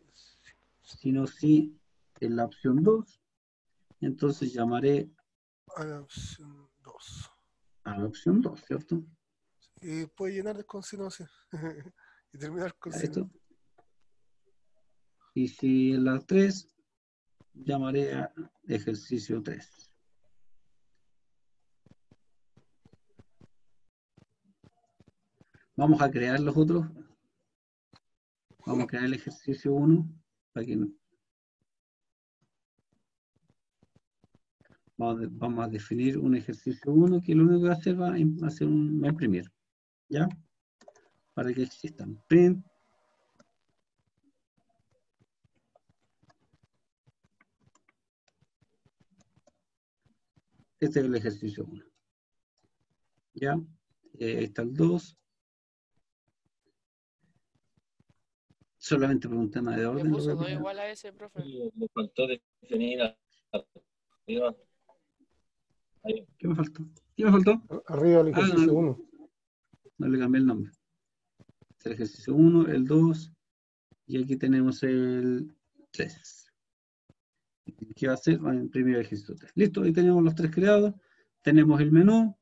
sino si en la opción 2, entonces llamaré a la opción 2. a la opción 2, ¿cierto? Y puede llenar de con sinopsis. y terminar con esto. Y si en la 3, llamaré a ejercicio 3. Vamos a crear los otros. Vamos a crear el ejercicio 1 para que vamos, a- definir un ejercicio 1 que lo único que va a hacer va a hacer un, imprimir. ¿Ya? Para que existan. Print Este es el ejercicio 1. ¿Ya? Eh, ahí está el 2. Solamente por un tema de orden. puso voy a 2 poner. igual a ese, profe. Le faltó definir a- arriba. Ahí. ¿Qué me faltó? ¿Qué me faltó? Arriba el Ah, ejercicio no, 1. no le cambié el nombre. Es el ejercicio 1, el 2 y aquí tenemos el 3. ¿Qué va a hacer? Va a imprimir el ejercicio 3. Listo, ahí tenemos los tres creados, tenemos el menú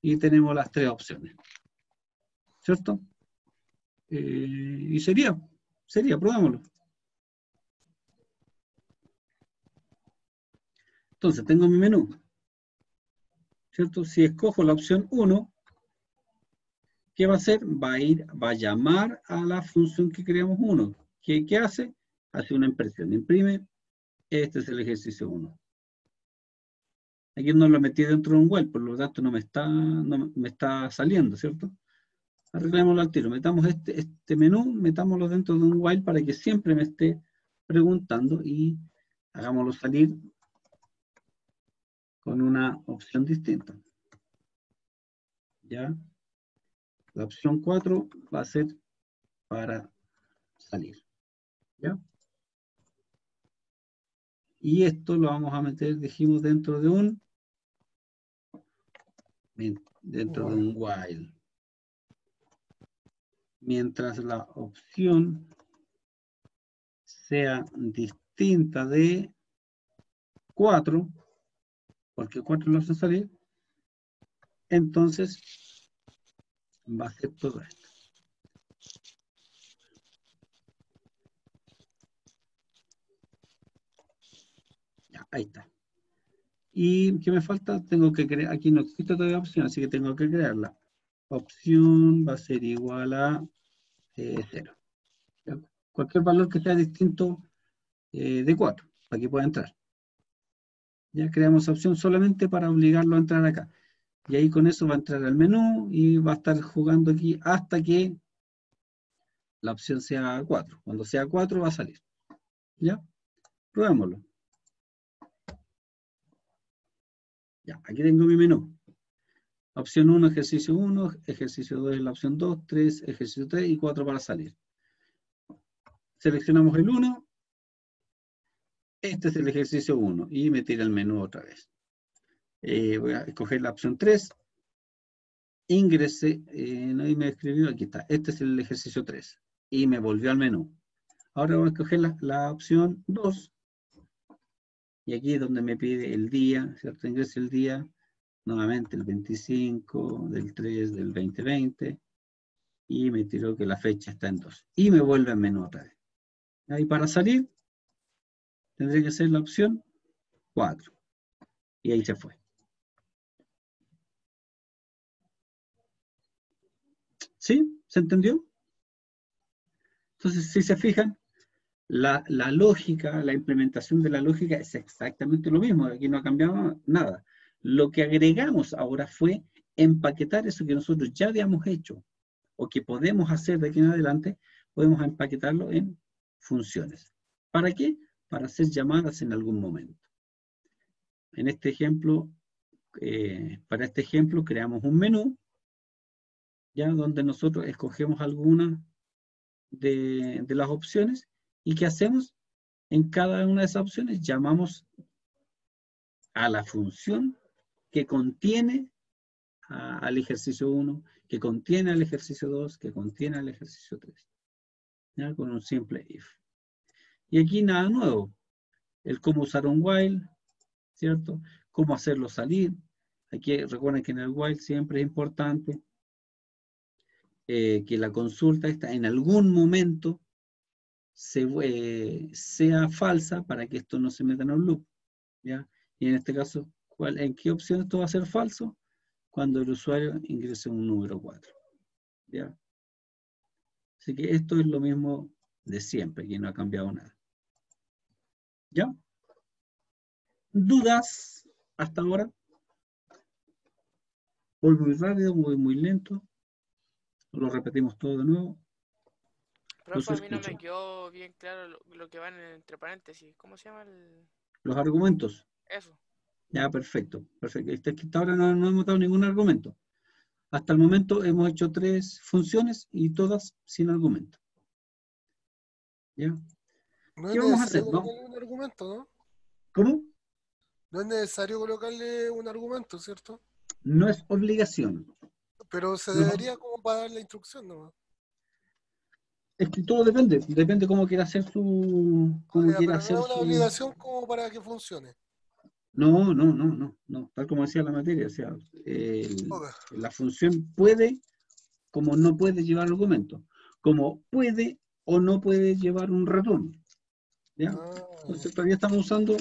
y tenemos las tres opciones. ¿Cierto? Eh, y sería, sería, probámoslo. Entonces, tengo mi menú. ¿Cierto? Si escojo la opción 1, ¿qué va a hacer? Va a ir, va a llamar a la función que creamos 1. ¿Qué, qué hace? Hace una impresión. Imprime. Este es el ejercicio 1. Aquí no lo metí dentro de un while, por lo tanto no me está, no me está saliendo, ¿cierto? Arreglémoslo al tiro. Metamos este, este menú, metámoslo dentro de un while para que siempre me esté preguntando y hagámoslo salir con una opción distinta. ¿Ya? La opción 4 va a ser para salir. ¿Ya? Y esto lo vamos a meter, dijimos, dentro de un dentro de un while. Mientras la opción sea distinta de 4, porque 4 lo hace salir, entonces va a hacer todo esto. Ahí está. ¿Y qué me falta? Tengo que crear, aquí no existe todavía opción, así que tengo que crearla. Opción va a ser igual a 0. Cualquier valor que sea distinto eh, de 4, para que pueda entrar. Ya creamos opción solamente para obligarlo a entrar acá. Y ahí con eso va a entrar al menú y va a estar jugando aquí hasta que la opción sea 4. Cuando sea 4 va a salir. ¿Ya? Probémoslo. Ya, aquí tengo mi menú. Opción 1, ejercicio 1, ejercicio 2 es la opción 2, 3, ejercicio 3 y 4 para salir. Seleccionamos el 1. Este es el ejercicio 1 y me tira el menú otra vez. Eh, voy a escoger la opción 3. Ingrese, eh, no, me escribió, aquí está. Este es el ejercicio 3 y me volvió al menú. Ahora voy a escoger la, la opción 2 y aquí es donde me pide el día, ¿cierto? Ingrese el día, nuevamente el 25 del 3 del 2020 y me tiró que la fecha está en 2 y me vuelve al menú otra vez. Ahí para salir tendría que ser la opción 4 y ahí se fue. ¿Sí? ¿Se entendió? Entonces, si se fijan, la, lógica, la implementación de la lógica es exactamente lo mismo. Aquí no ha cambiado nada. Lo que agregamos ahora fue empaquetar eso que nosotros ya habíamos hecho o que podemos hacer de aquí en adelante, podemos empaquetarlo en funciones. ¿Para qué? Para hacer llamadas en algún momento. En este ejemplo, eh, para este ejemplo creamos un menú, ya donde nosotros escogemos alguna de las opciones y ¿qué hacemos? En cada una de esas opciones llamamos a la función que contiene al ejercicio 1, que contiene al ejercicio 2, que contiene al ejercicio 3. ¿ya? Con un simple if. Y aquí nada nuevo. El cómo usar un while, ¿cierto? Cómo hacerlo salir. Aquí recuerden que en el while siempre es importante eh, que la consulta esta en algún momento se, sea falsa para que esto no se meta en un loop. ¿ya? Y en este caso, ¿cuál, ¿en qué opción esto va a ser falso? Cuando el usuario ingrese un número 4. ¿ya? Así que esto es lo mismo de siempre, que no ha cambiado nada. ¿Ya? ¿Dudas hasta ahora? Voy muy rápido, voy muy lento. Lo repetimos todo de nuevo. Profe, No a se mí no me quedó bien claro lo, lo que van entre paréntesis. ¿Cómo se llama el...? Los argumentos. Eso. Ya, perfecto. Perfecto. Este- Hasta ahora no, no hemos dado ningún argumento. Hasta el momento hemos hecho tres funciones y todas sin argumento. ¿Ya? No ¿Qué es vamos a necesario hacer? No. un argumento, ¿no? ¿Cómo? No es necesario colocarle un argumento, ¿cierto? No es obligación. Pero se No. debería como para dar la instrucción, ¿no? Es que todo depende. Depende cómo quiera hacer su. Cómo quiera pero hacer no es una su- obligación como para que funcione. No, no, no, no, no. Tal como decía la materia, o sea, el- la función puede, como no puede llevar argumento, como puede o no puede llevar un retorno. ¿ya? Ah, Entonces todavía estamos usando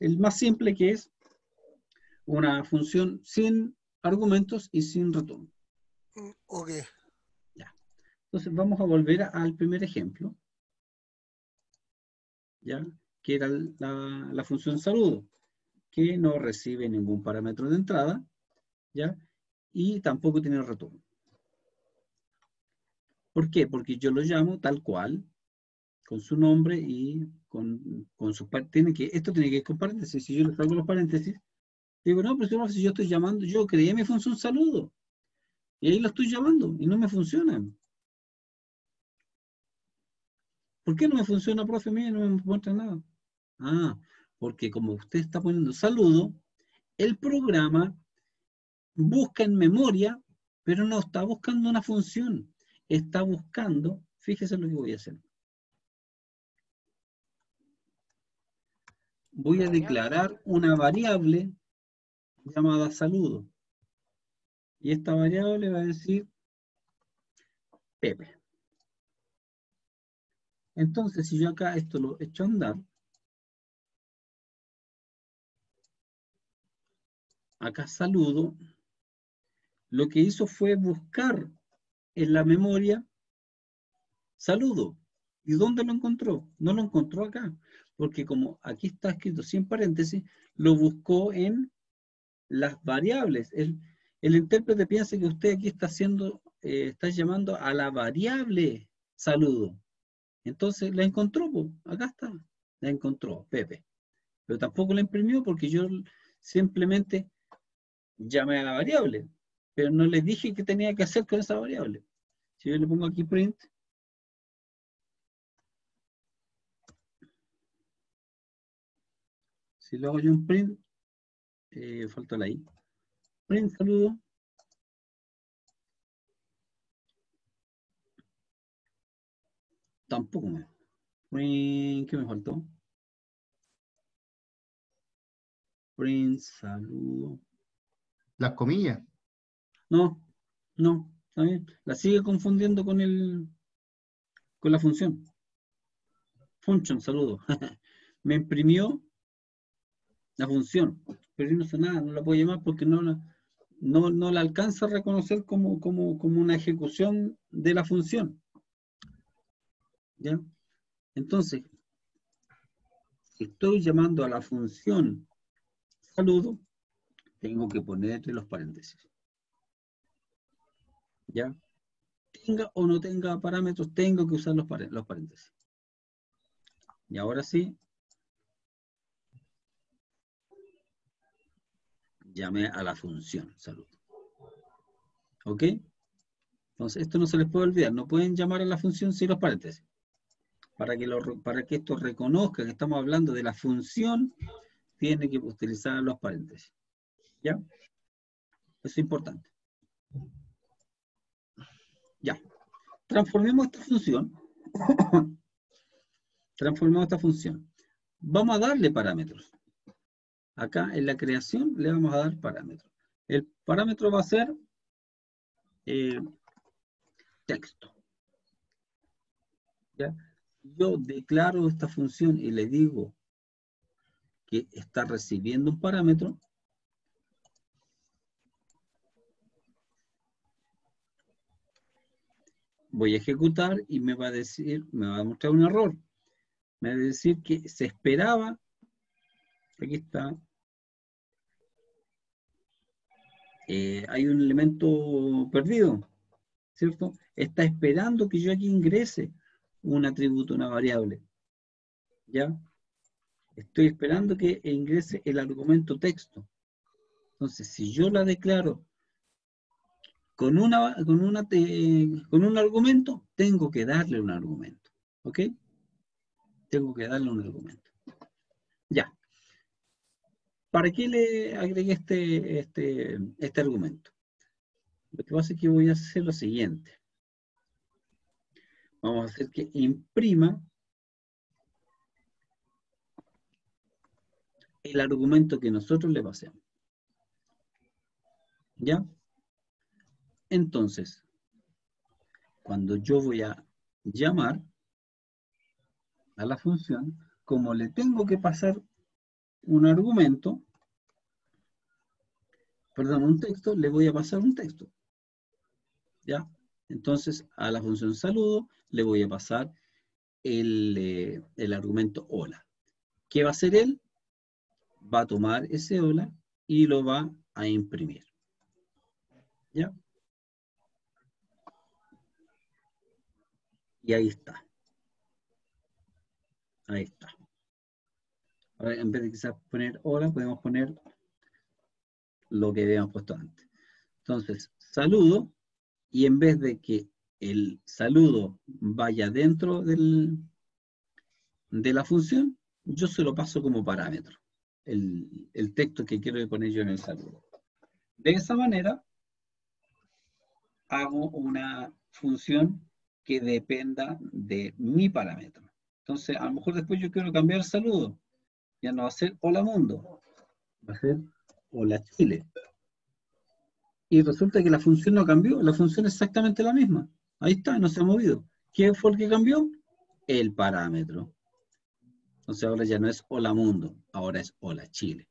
el más simple que es una función sin argumentos y sin retorno. mm, ok. Entonces vamos a volver al primer ejemplo, ¿ya? que era la, la función saludo, que no recibe ningún parámetro de entrada, ¿ya? y tampoco tiene retorno. ¿Por qué? Porque yo lo llamo tal cual, con su nombre y con, con sus tiene que Esto tiene que ir con paréntesis. Si yo le saco los paréntesis, digo, no, pero si yo estoy llamando, yo creé mi función saludo. Y ahí lo estoy llamando y no me funciona. ¿Por qué no me funciona, profe? Mire, no me muestra nada. Ah, porque como usted está poniendo saludo, el programa busca en memoria, pero no está buscando una función. Está buscando, fíjese lo que voy a hacer. Voy a declarar una variable llamada saludo. Y esta variable va a decir Pepe. Entonces, si yo acá esto lo echo a andar, acá saludo, lo que hizo fue buscar en la memoria saludo. ¿Y dónde lo encontró? No lo encontró acá, porque como aquí está escrito sin paréntesis, lo buscó en las variables. El, intérprete piensa que usted aquí está haciendo, eh, está llamando a la variable saludo. Entonces la encontró, po, acá está, la encontró, Pepe. Pero tampoco la imprimió porque yo simplemente llamé a la variable, pero no le dije qué tenía que hacer con esa variable. Si yo le pongo aquí print, si lo hago yo un print, eh, falta la i. Print saludo. Tampoco me. Print, ¿qué me faltó? Print saludo. Las comillas. No, no, está bien. La sigue confundiendo con el con la función. Function, saludo. Me imprimió la función, pero yo no sé nada, no la puedo llamar porque no la, no, no la alcanza a reconocer como, como, como una ejecución de la función. ¿Ya? Entonces, si estoy llamando a la función saludo, tengo que ponerle los paréntesis. ¿Ya? Tenga o no tenga parámetros, tengo que usar los, paré- los paréntesis. Y ahora sí, llame a la función salud. ¿Ok? Entonces, esto no se les puede olvidar. No pueden llamar a la función sin los paréntesis. Para que, lo para que esto reconozca que estamos hablando de la función, tiene que utilizar los paréntesis. ¿Ya? Eso es importante. Ya. Transformemos esta función. Transformemos esta función. Vamos a darle parámetros. Acá en la creación le vamos a dar parámetros. El parámetro va a ser eh, texto. ¿Ya? Yo declaro esta función y le digo que está recibiendo un parámetro, voy a ejecutar y me va a decir, me va a mostrar un error. Me va a decir que se esperaba, aquí está, eh, hay un elemento perdido, ¿cierto? Está esperando que yo aquí ingrese un atributo, una variable. ¿Ya? Estoy esperando que ingrese el argumento texto. Entonces, si yo la declaro con, una, con, una, eh, con un argumento, tengo que darle un argumento. ¿Ok? Tengo que darle un argumento. Ya. ¿Para qué le agregué este, este, este argumento? Lo que pasa es que voy a hacer lo siguiente. Vamos a hacer que imprima el argumento que nosotros le pasemos. ¿Ya? Entonces, cuando yo voy a llamar a la función, como le tengo que pasar un argumento, perdón, un texto, le voy a pasar un texto. ¿Ya? Entonces, a la función saludo le voy a pasar el, eh, el argumento hola. ¿Qué va a hacer él? Va a tomar ese hola y lo va a imprimir. ¿Ya? Y ahí está. Ahí está. Ahora, en vez de quizás poner hola, podemos poner lo que habíamos puesto antes. Entonces, saludo, y en vez de que el saludo vaya dentro de la función, yo se lo paso como parámetro, el, el texto que quiero poner yo en el saludo. De esa manera, hago una función que dependa de mi parámetro. Entonces, a lo mejor después yo quiero cambiar el saludo. Ya no va a ser hola mundo, va a ser hola Chile. Y resulta que la función no cambió, la función es exactamente la misma. Ahí está, no se ha movido. ¿Qué fue el que cambió? El parámetro. Entonces ahora ya no es hola mundo, ahora es hola Chile.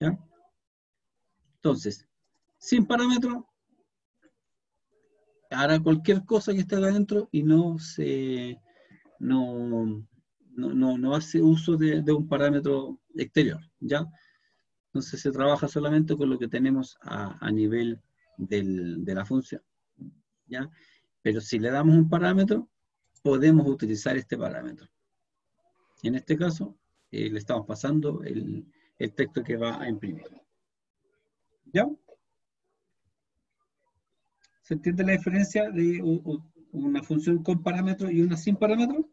¿Ya? Entonces, sin parámetro, hará cualquier cosa que esté adentro y no se no, no, no, hace uso de, un parámetro exterior, ¿ya? Entonces se trabaja solamente con lo que tenemos a, nivel de la función, Pero si le damos un parámetro, podemos utilizar este parámetro. En este caso, eh, le estamos pasando el, el texto que va a imprimir. ¿Ya? ¿Se entiende la diferencia de una función con parámetro y una sin parámetro?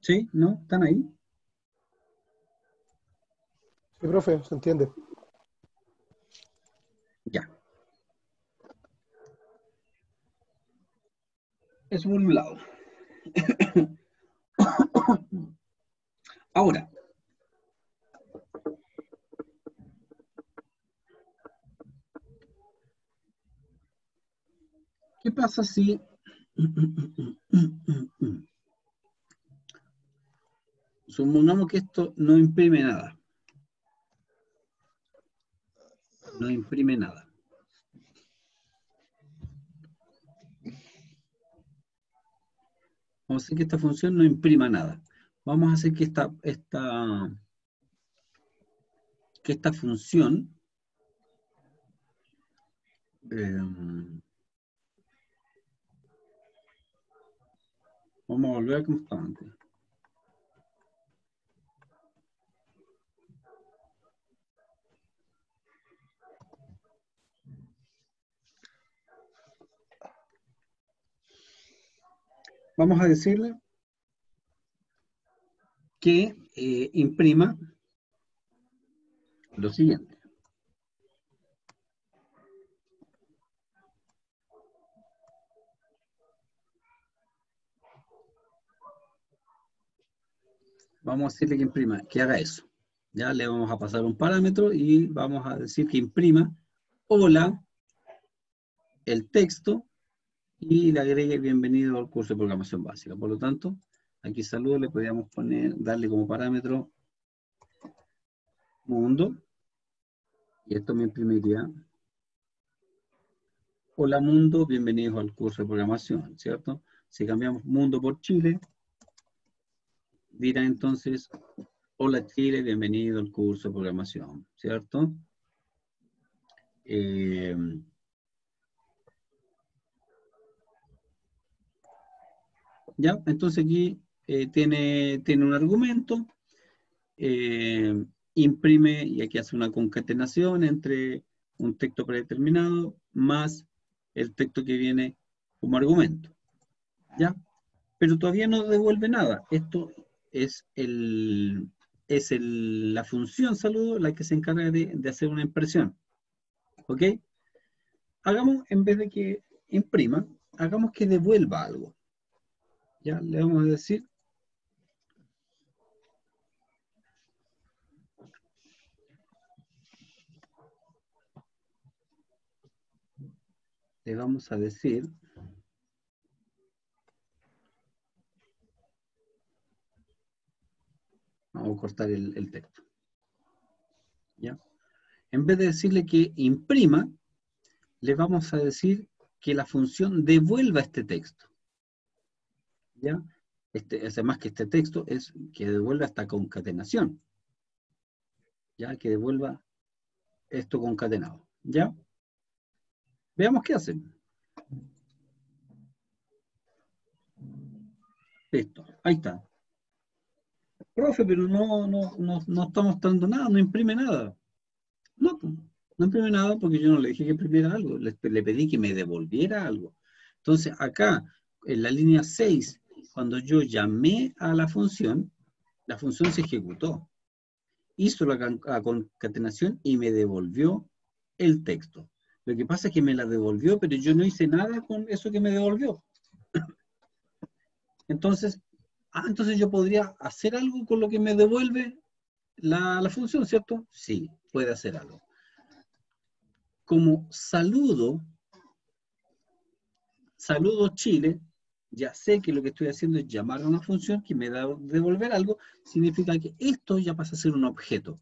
¿Sí? ¿No? ¿Están ahí? Sí, profe, se entiende. Ya. Es por un lado. Ahora, ¿qué pasa si supongamos que esto no imprime nada? No imprime nada. Vamos a hacer que esta función no imprima nada. Vamos a hacer que esta, esta, que esta función eh, vamos a volver a como estaba antes. Vamos a decirle que eh, imprima lo siguiente. vamos a decirle que imprima, que haga eso. Ya le vamos a pasar un parámetro y vamos a decir que imprima hola, el texto y le agregue bienvenido al curso de programación básica. Por lo tanto, aquí saludo le podríamos poner, darle como parámetro mundo y esto me imprimiría Hola mundo, bienvenidos al curso de programación, ¿cierto? Si cambiamos mundo por Chile, dirá entonces, hola Chile, bienvenido al curso de programación, ¿cierto? Eh, ya, entonces aquí eh, tiene, tiene un argumento, eh, imprime y aquí hace una concatenación entre un texto predeterminado más el texto que viene como argumento. ¿Ya? Pero todavía no devuelve nada. Esto es, el, es el, la función saludo la que se encarga de, de hacer una impresión. ¿Ok? Hagamos, en vez de que imprima, hagamos que devuelva algo. Ya le vamos a decir le vamos a decir vamos a cortar el, el texto. ¿Ya? En vez de decirle que imprima, le vamos a decir que la función devuelva este texto. ¿Ya? Este, además que este texto es que devuelva esta concatenación. ¿Ya? Que devuelva esto concatenado. ¿Ya? Veamos qué hacen. Listo, ahí está. Profe, pero no, no, no, no está mostrando nada, no imprime nada. No, pues, no imprime nada porque yo no le dije que imprimiera algo, le, le pedí que me devolviera algo. Entonces, acá, en la línea 6, cuando yo llamé a la función, la función se ejecutó. Hizo la, con- la concatenación y me devolvió el texto. Lo que pasa es que me la devolvió, pero yo no hice nada con eso que me devolvió. Entonces, ah, entonces yo podría hacer algo con lo que me devuelve la función, ¿cierto? Sí, puede hacer algo. Como saludo, saludo Chile, ya sé que lo que estoy haciendo es llamar a una función que me da devolver algo, significa que esto ya pasa a ser un objeto.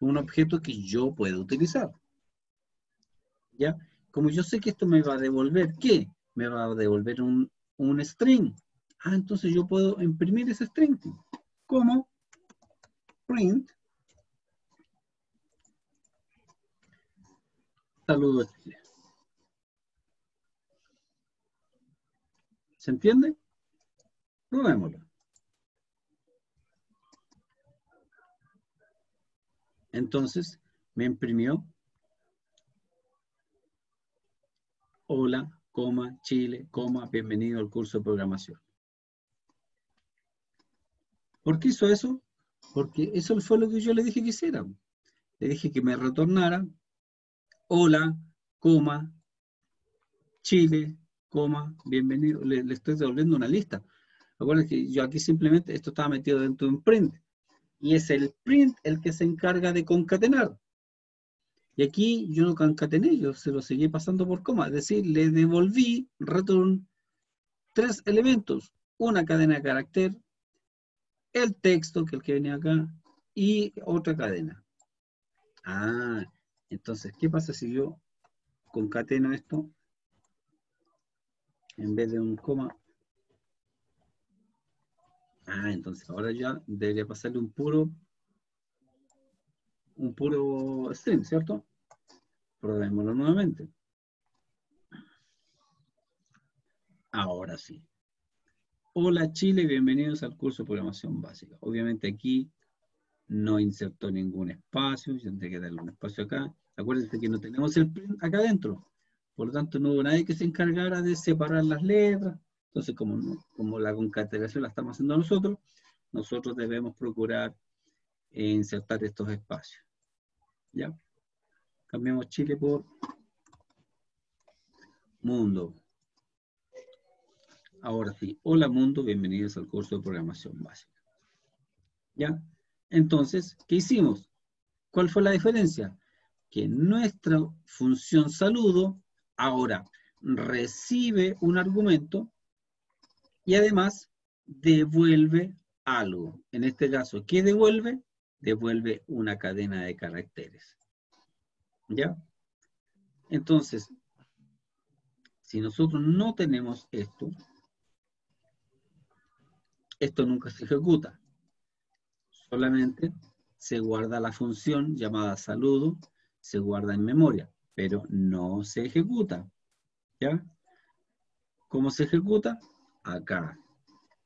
Un objeto que yo puedo utilizar. ¿Ya? Como yo sé que esto me va a devolver, ¿qué? Me va a devolver un, un string. Ah, entonces yo puedo imprimir ese string. ¿Cómo? Print. Saludos. ¿Se entiende? Probémoslo. Entonces, me imprimió hola, coma, Chile, coma, bienvenido al curso de programación. ¿Por qué hizo eso? Porque eso fue lo que yo le dije que hiciera. Le dije que me retornara hola, coma, Chile, coma, bienvenido. Le, estoy devolviendo una lista. Acuérdense que yo aquí simplemente, esto estaba metido dentro de un print. Y es el print el que se encarga de concatenar. Y aquí yo no concatené, yo se lo seguí pasando por coma. Es decir, le devolví return tres elementos. Una cadena de carácter, el texto, que es el que venía acá, y otra cadena. Ah, entonces, ¿qué pasa si yo concateno esto? En vez de un coma. Ah, entonces ahora ya debería pasarle un puro, un puro string, ¿cierto? Probémoslo nuevamente. Ahora sí. Hola Chile, bienvenidos al curso de programación básica. Obviamente aquí no insertó ningún espacio, yo que darle un espacio acá. Acuérdense que no tenemos el print acá adentro. Por lo tanto, no hubo nadie que se encargara de separar las letras. Entonces, como, como la concatenación la estamos haciendo nosotros, nosotros debemos procurar insertar estos espacios. ¿Ya? Cambiamos Chile por mundo. Ahora sí, hola mundo, bienvenidos al curso de programación básica. ¿Ya? Entonces, ¿qué hicimos? ¿Cuál fue la diferencia? Que nuestra función saludo ahora recibe un argumento y además devuelve algo. En este caso, ¿qué devuelve? Devuelve una cadena de caracteres. ¿Ya? Entonces, si nosotros no tenemos esto, esto nunca se ejecuta. Solamente se guarda la función llamada saludo, se guarda en memoria, pero no se ejecuta. ¿Ya? ¿Cómo se ejecuta? Acá.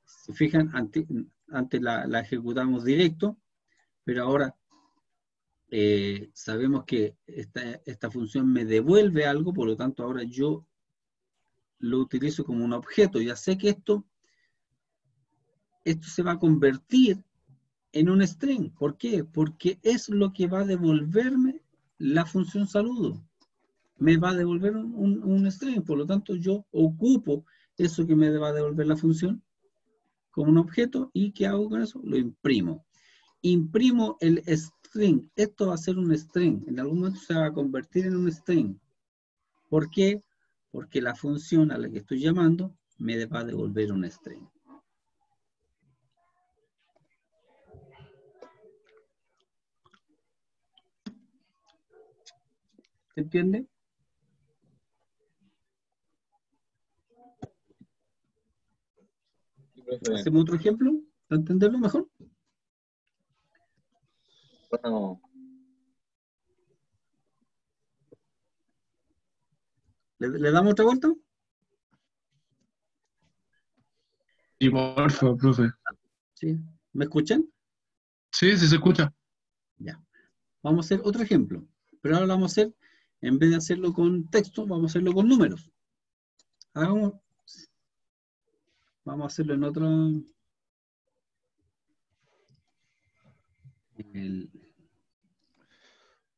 Se fijan, antes, la, ejecutamos directo, pero ahora eh, sabemos que esta, esta función me devuelve algo, por lo tanto ahora yo lo utilizo como un objeto. Ya sé que esto, esto se va a convertir en un string. ¿Por qué? Porque es lo que va a devolverme la función saludo. Me va a devolver un, un- string. Por lo tanto, yo ocupo eso que me va a devolver la función como un objeto. ¿Y qué hago con eso? Lo imprimo. Imprimo el string. Esto va a ser un string. En algún momento se va a convertir en un string. ¿Por qué? Porque la función a la que estoy llamando me va a devolver un string. ¿Se entiende? Sí, profe. ¿Hacemos otro ejemplo? ¿Para entenderlo mejor? Bueno, ¿Le, le damos otra vuelta? Sí, por favor, profe. Sí. ¿Me escuchan? Sí, sí se escucha. Ya. Vamos a hacer otro ejemplo. Pero ahora lo vamos a hacer, en vez de hacerlo con texto, vamos a hacerlo con números. Hagamos. Vamos a hacerlo en otro. En el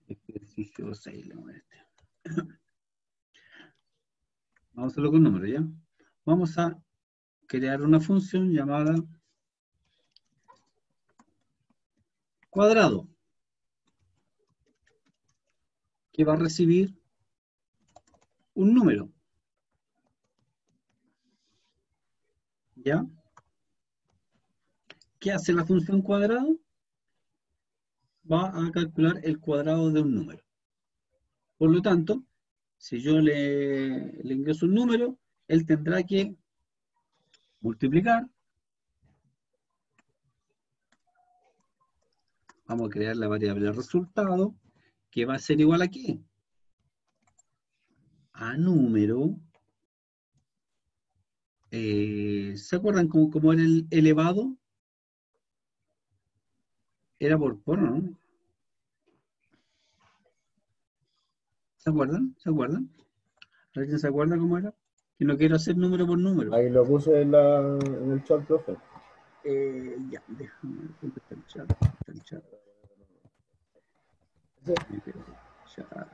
ejercicio 6. le voy a este. Vamos a hacerlo con números, ¿ya? Vamos a crear una función llamada cuadrado. que va a recibir un número. ¿Ya? ¿Qué hace la función cuadrado? Va a calcular el cuadrado de un número. Por lo tanto, si yo le, le ingreso un número, él tendrá que multiplicar. Vamos a crear la variable resultado, que va a ser igual a qué? A número. Eh, ¿Se acuerdan cómo, cómo era el elevado? Era por por, ¿no? ¿Se acuerdan? ¿Se acuerdan? ¿Alguien se acuerda cómo era? Que no quiero hacer número por número. Ahí lo puse en, la, en el chat, profe. Eh, ya, déjame está el chat. Está el chat. Chat.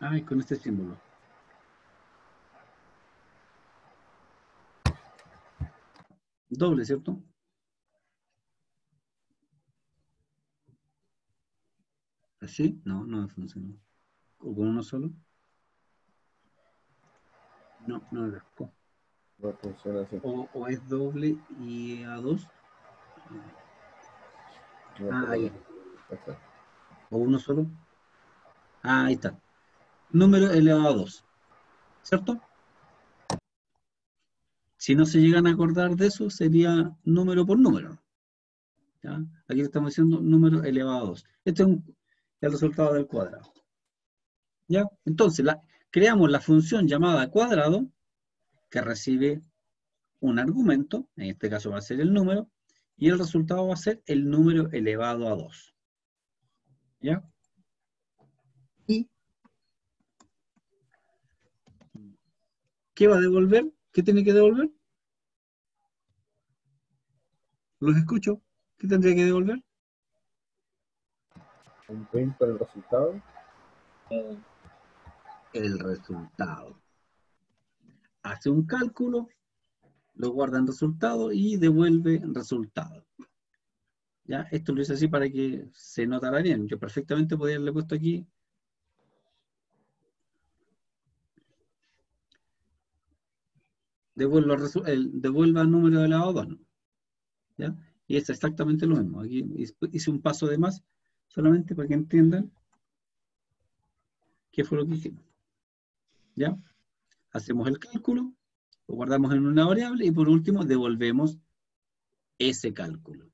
Ay, con este símbolo. Doble, ¿cierto? ¿Así? No, no funcionó. ¿O con uno solo? No, no me pescó. No funciona así. O, o es doble y a dos. No, Ah, ahí. Ahí está. O uno solo. Ah, ahí está. Número elevado a 2. ¿Cierto? Si no se llegan a acordar de eso, sería número por número. ¿Ya? Aquí estamos diciendo número elevado a 2. Este es un- el resultado del cuadrado. ¿Ya? Entonces, la- creamos la función llamada cuadrado que recibe un argumento, en este caso va a ser el número, y el resultado va a ser el número elevado a 2. ¿Ya? ¿Y qué va a devolver? ¿Qué tiene que devolver? Los escucho. ¿Qué tendría que devolver? Un print con el resultado. El resultado. Hace un cálculo lo guarda en resultado y devuelve resultado. ¿Ya? Esto lo hice así para que se notara bien. Yo perfectamente podría haberle puesto aquí devuelva, el devuelva el número de lado 2. ¿Ya? Y es exactamente lo mismo. Aquí hice- un paso de más, solamente para que entiendan qué fue lo que hicimos. ¿Ya? Hacemos el cálculo, lo guardamos en una variable y por último devolvemos ese cálculo.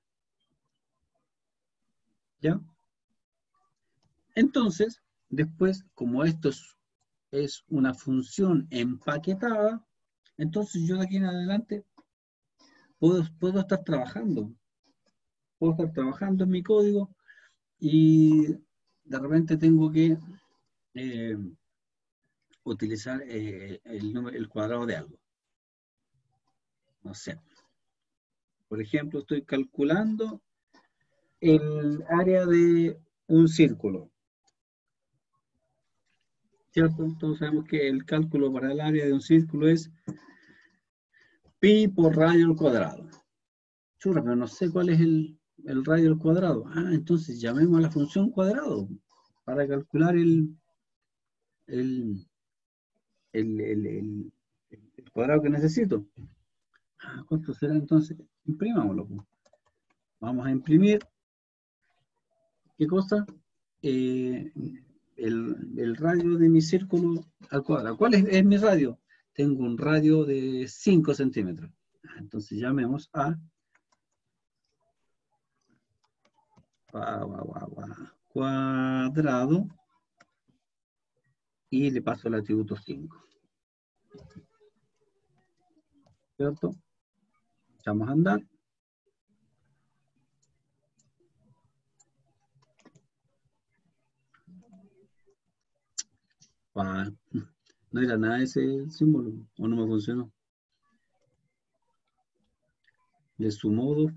¿Ya? Entonces, después, como esto es, es una función empaquetada, entonces yo de aquí en adelante puedo, puedo estar trabajando. Puedo estar trabajando en mi código y de repente tengo que eh, utilizar eh, el, el cuadrado de algo. No sé. Por ejemplo, estoy calculando el área de un círculo. ¿Cierto? Todos sabemos que el cálculo para el área de un círculo es pi por radio al cuadrado. Churra, pero no sé cuál es el, el radio al cuadrado. Ah, entonces llamemos a la función cuadrado para calcular el, el, el, el- cuadrado que necesito. Ah, ¿Cuánto será entonces? Imprimámoslo. pues. Vamos a imprimir. ¿Qué cosa? Eh, el, el radio de mi círculo al cuadrado. ¿Cuál es, es mi radio? Tengo un radio de 5 centímetros. Entonces llamemos a cuadrado y le paso el atributo 5. ¿Cierto? Echamos a andar. No era nada ese símbolo, o no me funcionó. De su modo.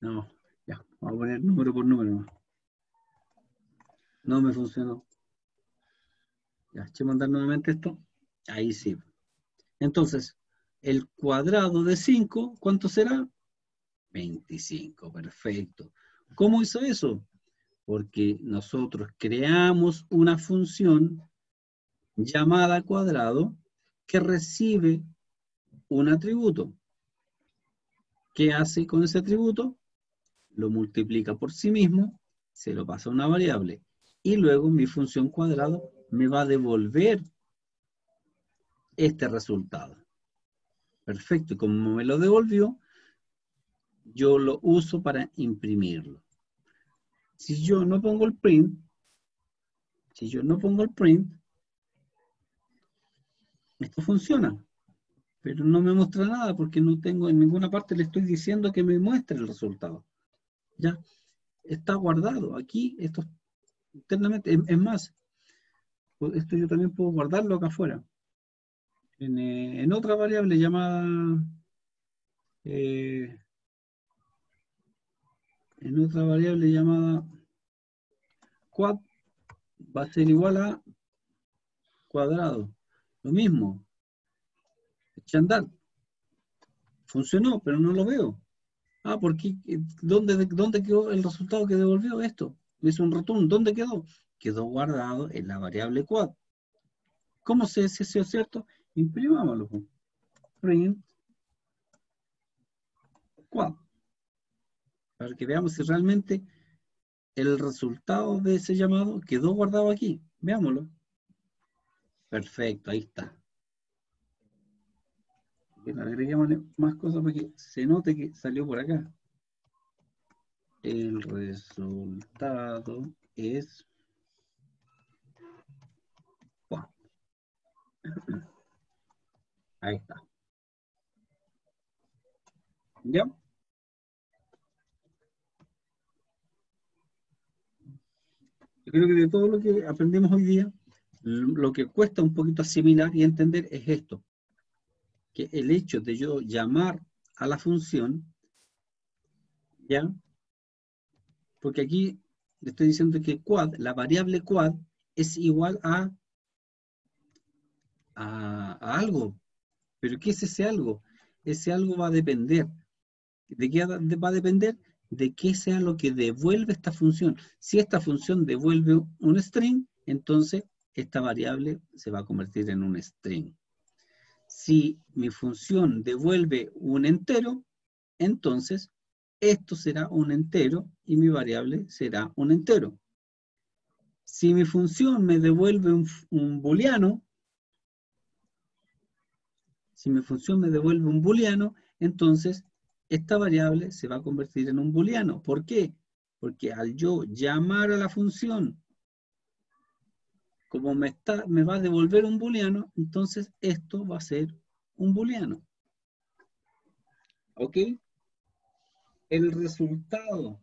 No, ya, vamos a poner número por número. No me funcionó. Ya, echemos a andar nuevamente esto. Ahí sí. Entonces, el cuadrado de 5, ¿cuánto será? 25, perfecto. ¿Cómo hizo eso? Porque nosotros creamos una función llamada cuadrado que recibe un atributo. ¿Qué hace con ese atributo? Lo multiplica por sí mismo, se lo pasa a una variable y luego mi función cuadrado me va a devolver este resultado. Perfecto, y como me lo devolvió, yo lo uso para imprimirlo. Si yo no pongo el print, si yo no pongo el print, esto funciona, pero no me muestra nada porque no tengo en ninguna parte le estoy diciendo que me muestre el resultado. Ya está guardado aquí, esto internamente, es, más, pues esto yo también puedo guardarlo acá afuera, en, eh, en otra variable llamada eh, en otra variable llamada quad va a ser igual a cuadrado. Lo mismo. Eché. Funcionó, pero no lo veo. Ah, porque ¿dónde, ¿dónde quedó el resultado que devolvió esto? Es un return. ¿Dónde quedó? Quedó guardado en la variable quad. ¿Cómo eso es cierto? Imprimámoslo. pues. Print quad. Para que veamos si realmente el resultado de ese llamado quedó guardado aquí. Veámoslo. Perfecto, ahí está. Agreguémosle más cosas para que se note que salió por acá. El resultado es... Ahí está. ¿Ya? Yo creo que de todo lo que aprendemos hoy día, lo que cuesta un poquito asimilar y entender es esto, que el hecho de yo llamar a la función, ¿ya? Porque aquí le estoy diciendo que quad, la variable quad, es igual a, a, a algo. Pero ¿qué es ese algo? Ese algo va a depender. ¿De qué va a depender? De qué sea lo que devuelve esta función. Si esta función devuelve un string, entonces esta variable se va a convertir en un string. Si mi función devuelve un entero, entonces esto será un entero y mi variable será un entero. Si mi función me devuelve un, booleano, si mi función me devuelve un booleano, entonces esta variable se va a convertir en un booleano. ¿Por qué? Porque al yo llamar a la función, como me, está, me va a devolver un booleano, entonces esto va a ser un booleano. ¿Ok? El resultado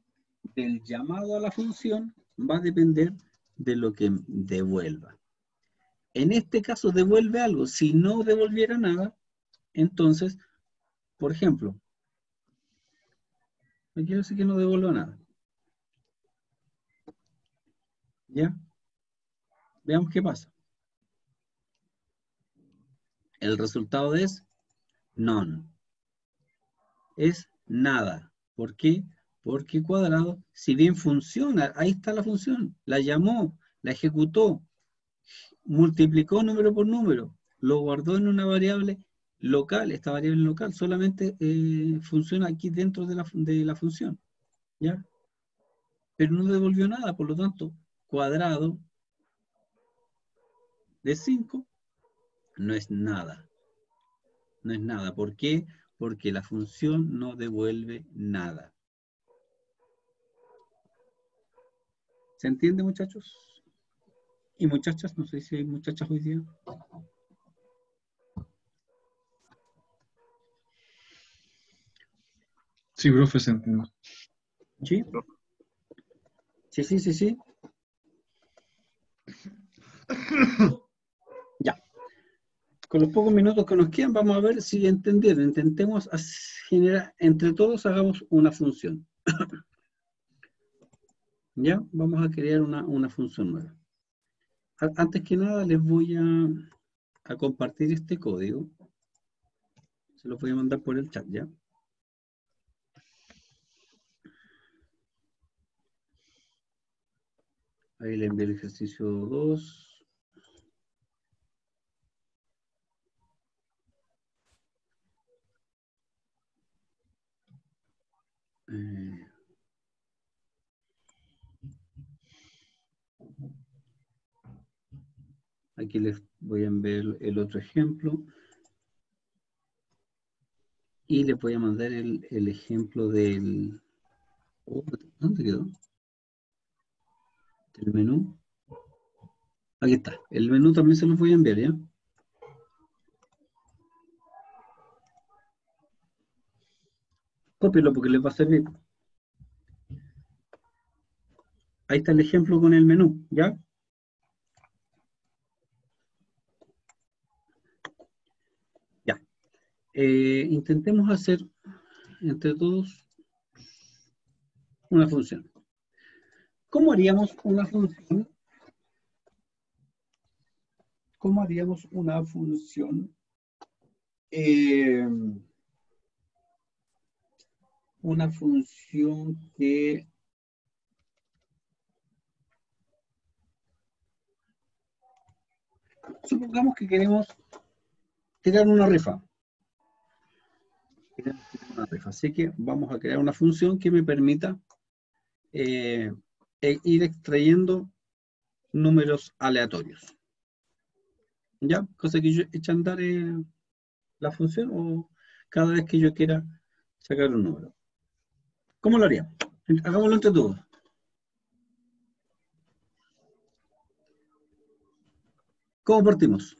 del llamado a la función va a depender de lo que devuelva. En este caso devuelve algo. Si no devolviera nada, entonces, por ejemplo, aquí quiero decir que no devuelva nada. ¿Ya? Veamos qué pasa. El resultado es none. Es nada. ¿Por qué? Porque cuadrado, si bien funciona, ahí está la función, la llamó, la ejecutó, multiplicó número por número, lo guardó en una variable local, esta variable local solamente eh, funciona aquí dentro de la, de la función, ¿ya? Pero no devolvió nada, por lo tanto, cuadrado de 5 no es nada. No es nada. ¿Por qué? Porque la función no devuelve nada. ¿Se entiende, muchachos? Y muchachas, no sé si hay muchachas hoy día. Sí, profe, se entiende. ¿Sí? Sí, sí, sí, sí. Con los pocos minutos que nos quedan, vamos a ver si entendieron. Intentemos generar, entre todos hagamos una función. ya, vamos a crear una, una función nueva. Antes que nada, les voy a, a compartir este código. Se lo voy a mandar por el chat, ¿ya? Ahí le envié el ejercicio 2. Eh, Aquí les voy a enviar el otro ejemplo. Y les voy a mandar el, el ejemplo del... Oh, ¿Dónde quedó? El menú. Aquí está. El menú también se los voy a enviar, ¿ya? Cópielo porque les va a servir. Ahí está el ejemplo con el menú, ¿ya? Ya. Eh, intentemos hacer entre todos una función. ¿Cómo haríamos una función? ¿Cómo haríamos una función? eh, una función que supongamos que queremos tirar una rifa. Una rifa. Así que vamos a crear una función que me permita eh, e ir extrayendo números aleatorios. ¿Ya? Cosa que yo eche a andar eh, la función o cada vez que yo quiera sacar un número. ¿Cómo lo haríamos? Hagámoslo entre todos. ¿Cómo partimos?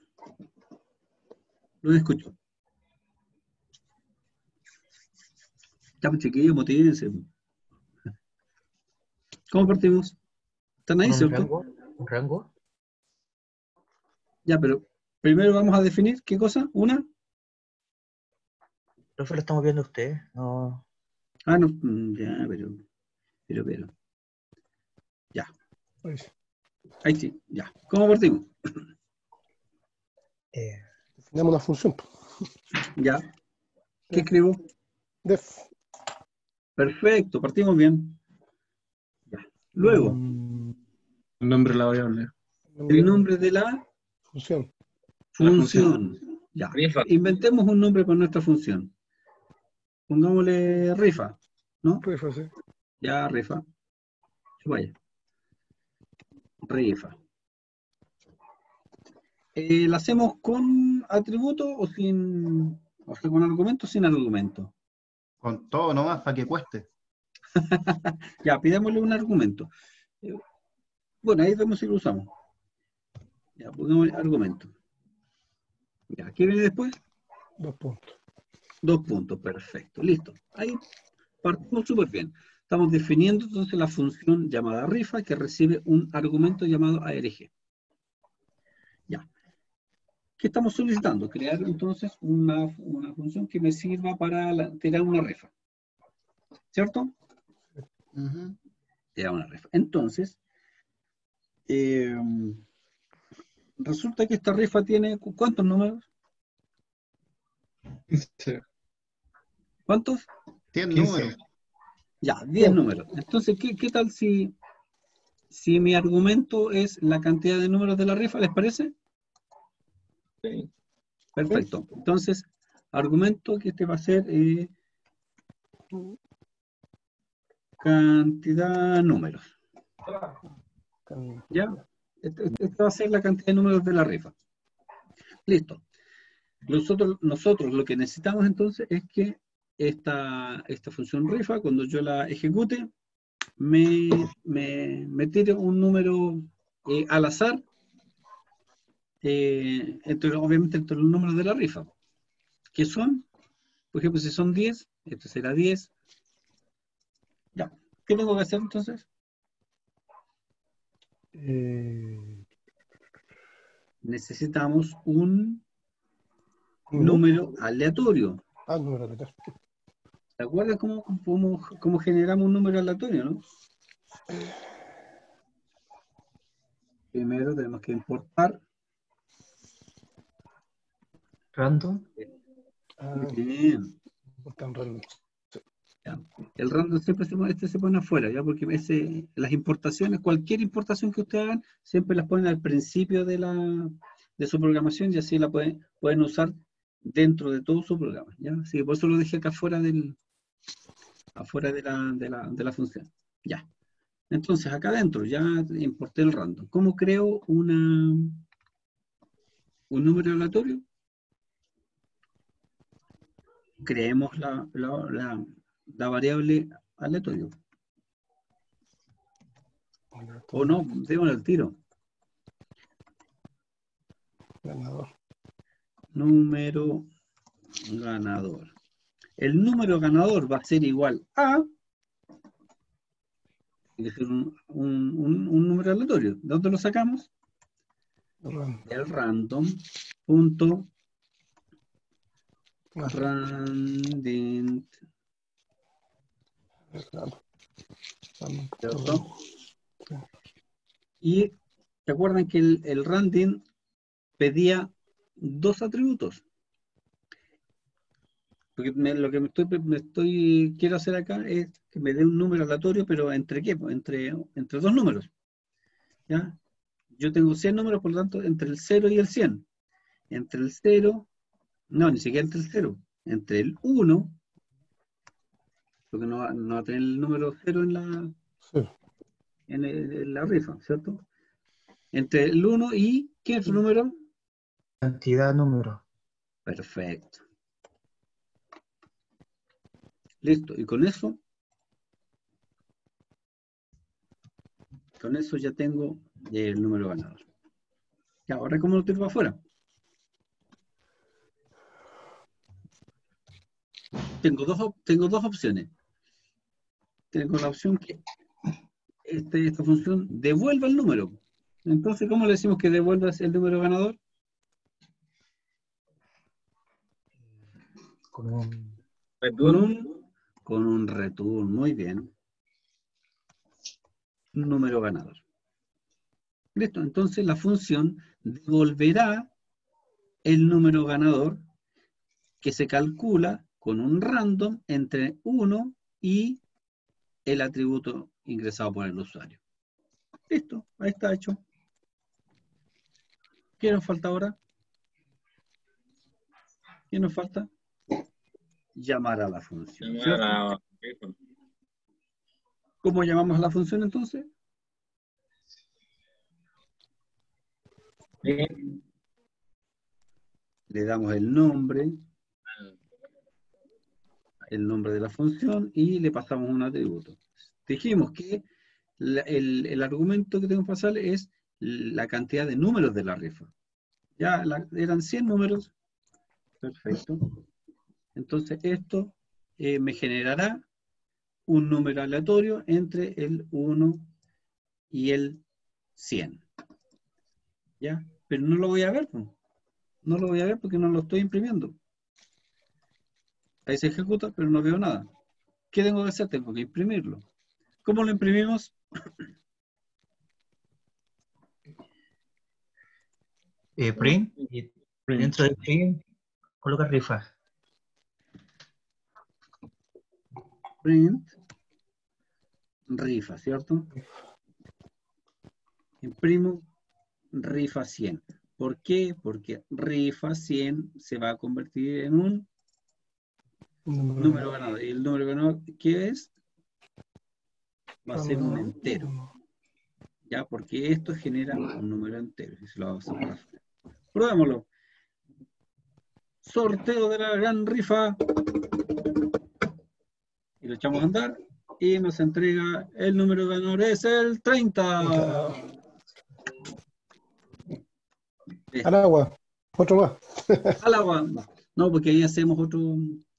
Lo escucho. Ya, pues, chiquillos, motívense. ¿Cómo partimos? ¿Están ahí, ¿Con un cierto? rango? ¿Un rango? Ya, pero primero vamos a definir qué cosa. ¿Una? Profe, lo estamos viendo usted. No. Ah, no, mm, ya, pero, pero, pero. Ya. Ahí sí, ya. ¿Cómo partimos? Tenemos una función. Ya. ¿Qué escribo? Def. Perfecto, partimos bien. Ya. Luego, Mm, El nombre de la variable. el nombre de la Función. función. Ya. Rifa. Inventemos un nombre para nuestra función. Pongámosle rifa, ¿no? Rifa, sí. Ya, rifa. Vaya. Rifa. Eh, ¿La hacemos con atributo o sin, o sea, con argumento o sin argumento? Con todo nomás para que cueste. Ya, pidámosle un argumento. Eh, Bueno, ahí vemos si lo usamos. Ya, pongamos argumento. Ya, ¿qué viene después? Dos puntos. Dos puntos, perfecto, listo. Ahí partimos súper bien. Estamos definiendo entonces la función llamada rifa que recibe un argumento llamado ARG. Ya. ¿Qué estamos solicitando? Crear entonces una, una función que me sirva para la- tirar una rifa. ¿Cierto? Tirar una rifa. Entonces, eh, resulta que esta rifa tiene ¿cu- ¿cuántos números? Sí. ¿Cuántos? 100 15. números. Ya, 10 números. Entonces, ¿qué, qué tal si, si mi argumento es la cantidad de números de la rifa? ¿Les parece? Sí. Perfecto. Entonces, argumento que este va a ser eh, cantidad números. ¿Ya? Este- este va a ser la cantidad de números de la rifa. Listo. Nosotros, nosotros lo que necesitamos entonces es que esta, esta función rifa, cuando yo la ejecute, me, me, me tire un número eh, al azar, eh, entre, obviamente entre los números de la rifa. ¿Qué son? Por ejemplo, si son 10, esto será 10. Ya. ¿Qué tengo que hacer entonces? eh, Necesitamos un ¿un número aleatorio. Ah, número tres. ¿Te acuerdas cómo, cómo, cómo generamos un número aleatorio, no? Primero tenemos que importar. Random. Ah, Bien. random. ya. El random siempre se pone, este se pone afuera, ¿ya? Porque ese, las importaciones, cualquier importación que ustedes hagan, siempre las ponen al principio de, la, de su programación y así la pueden, pueden usar dentro de todo su programa, ¿ya? Así que por eso lo dejé acá afuera del, afuera de la, de la, de la función. Ya. Entonces, acá adentro ya importé el random. ¿Cómo creo una, un número aleatorio? Creemos la, la, la- variable aleatorio. O no, démosle al tiro. Ganador. Número ganador. El número ganador va a ser igual a. Un, un- número aleatorio. ¿De dónde lo sacamos? Random. Del random. Punto. Random. ¿Cierto? Y ¿se acuerdan que el, el random pedía dos atributos? Porque me- lo que me estoy, me estoy, quiero hacer acá es que me dé un número aleatorio, pero ¿entre qué? Pues entre, entre dos números. ¿Ya? Yo tengo 100 números, por lo tanto, entre el 0 y el 100. Entre el 0, no, ni siquiera entre el 0, entre el 1, porque no va, no va a tener el número 0 en la, Sí. en, el- en la rifa, ¿cierto? Entre el 1 y, ¿qué es el número? Cantidad, número. Perfecto. Listo, y con eso, con eso ya tengo el número ganador. Y ahora, ¿cómo lo para afuera? Tengo dos, tengo dos opciones. Tengo la opción que este- esta función devuelva el número. Entonces, ¿cómo le decimos que devuelva el número ganador? Con un Con un, con un return, muy bien. Número ganador. Listo, entonces la función devolverá el número ganador que se calcula con un random entre 1 y el atributo ingresado por el usuario. Listo, ahí está hecho. ¿Qué nos falta ahora? ¿Qué nos falta? Llamar a la función. ¿Cómo llamamos a la función entonces? Print, Le damos el nombre, el nombre de la función y le pasamos un atributo. Dijimos que la- el, el argumento que tengo que pasarle es la cantidad de números de la rifa. Ya la- eran 100 números. Perfecto. Entonces esto eh, me generará un número aleatorio entre el 1 y el 100. ¿Ya? Pero no lo voy a ver. No lo voy a ver porque no lo estoy imprimiendo. Ahí se ejecuta, pero no veo nada. ¿Qué tengo que hacer? Tengo que imprimirlo. ¿Cómo lo imprimimos? Eh, print y dentro del print coloca rifa. Print. Rifa, ¿cierto? Imprimo rifa 100. ¿Por qué? Porque rifa 100 se va a convertir en un número ganador. ¿Y el número ganador qué es? Va a ser un entero. ¿Ya? Porque esto genera un número entero. Y se lo vamos a. Probémoslo. Sorteo de la gran rifa. Lo echamos a andar. Y nos entrega el número ganador es el 30. Al agua. Otro más. Al agua. No, porque ahí hacemos otro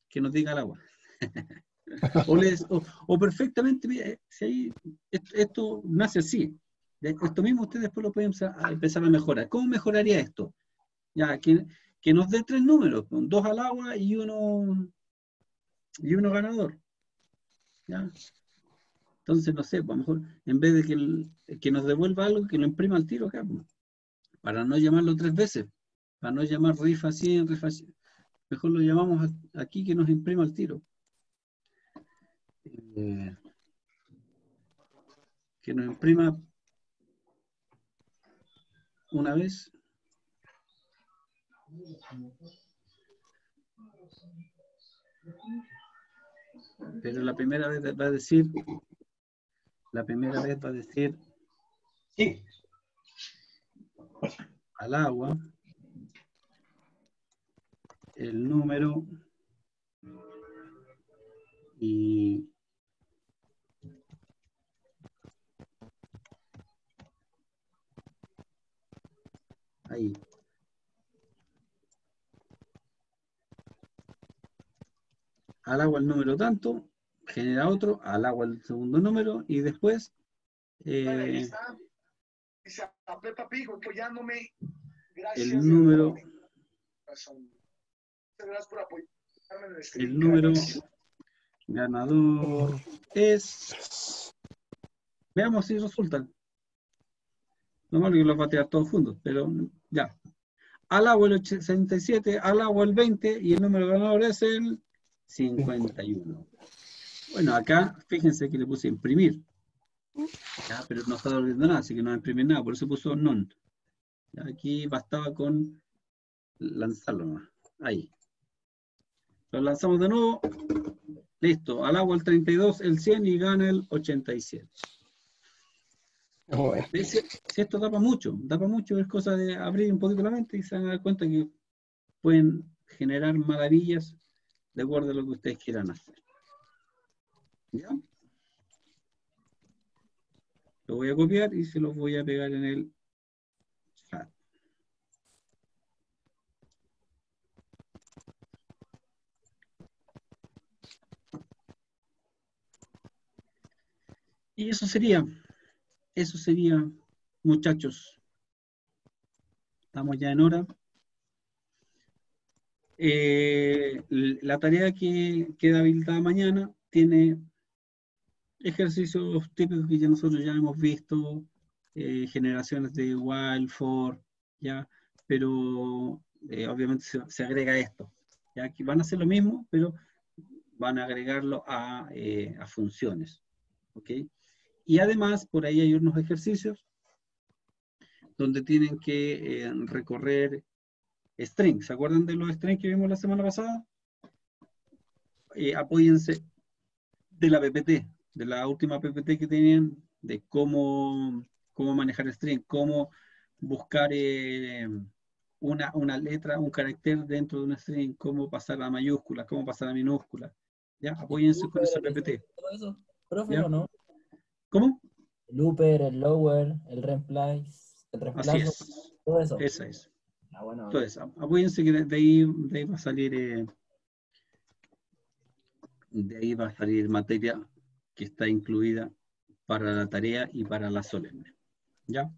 que nos diga al agua. o, les- o- o perfectamente, mira, eh, si ahí, esto, esto nace así. Esto mismo ustedes después lo pueden empezar a, mejorar. ¿Cómo mejoraría esto? Ya, que, que nos dé tres números, dos al agua y uno y uno ganador. Entonces, no sé, pues, a lo mejor en vez de que, que nos devuelva algo, que lo imprima al tiro acá, pues, para no llamarlo tres veces, para no llamar rifa 100, rifa 100. Mejor lo llamamos aquí que nos imprima al tiro. Eh, que nos imprima una vez. Pero la primera vez va a decir, la primera vez va a decir Sí. al agua el número y ahí al agua el número tanto genera otro al agua el segundo número y después eh, Dice a Pepa Pico apoyándome. Gracias. el número el número ganador es veamos si resultan lo malo es que los va a tirar todos juntos pero ya al agua el 87 al agua el 20 y el número ganador es el 51 bueno acá fíjense que le puse imprimir ya, pero no está devolviendo nada así que no va a imprimir nada por eso puso non Ya, aquí bastaba con lanzarlo nomás. ahí lo lanzamos de nuevo. Listo. Al agua el 32, el 100 y gana el 87. ¿Ves? Si, si esto da para mucho, da para mucho, es cosa de abrir un poquito la mente y se van a dar cuenta que pueden generar maravillas de acuerdo a lo que ustedes quieran hacer. ¿Ya? Lo voy a copiar y se los voy a pegar en el chat. Y eso sería, eso sería, muchachos. Estamos ya en hora. Eh, la tarea que queda habilitada mañana tiene ejercicios típicos que ya nosotros ya hemos visto, eh, generaciones de while, for, ya, pero eh, obviamente se, se agrega esto. Ya aquí van a hacer lo mismo, pero van a agregarlo a, a funciones. ¿Ok? Y además, por ahí hay unos ejercicios donde tienen que recorrer strings. ¿Se acuerdan de los strings que vimos la semana pasada? Eh, apóyense de la PPT, de la última PPT que tenían, de cómo, cómo manejar string, cómo buscar eh, una, una letra, un carácter dentro de una string, cómo pasar a mayúscula, cómo pasar a minúscula. ¿Ya? Apóyense con esa PPT. ¿Todo eso? ¿Profe ¿Ya? o no? ¿Cómo? El looper, el lower, el reemplace, el reemplazo, todo eso. Esa es. Ah, bueno, Entonces, apóyense que de de ahí, de ahí va a salir eh, de ahí va a salir materia que está incluida para la tarea y para la solemne. ¿Ya?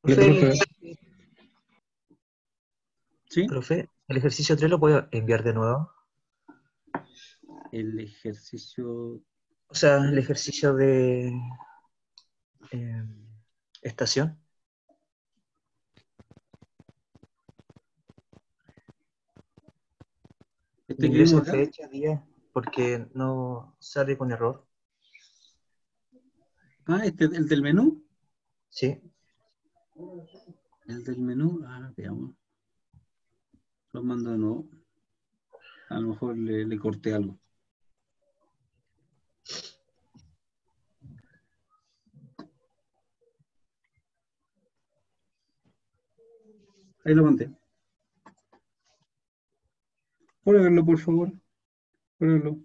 Profe, ¿Sí? profe, ¿el ejercicio 3 lo puedo enviar de nuevo? El ejercicio. O sea, el ejercicio de eh, estación. Este fecha, día, porque no sale con error. Ah, este, el del menú. Sí. El del menú, ah, veamos. Lo mando de nuevo. A lo mejor le, le corté algo. Ahí lo mandé. Pruébenlo, por favor. Pruébenlo.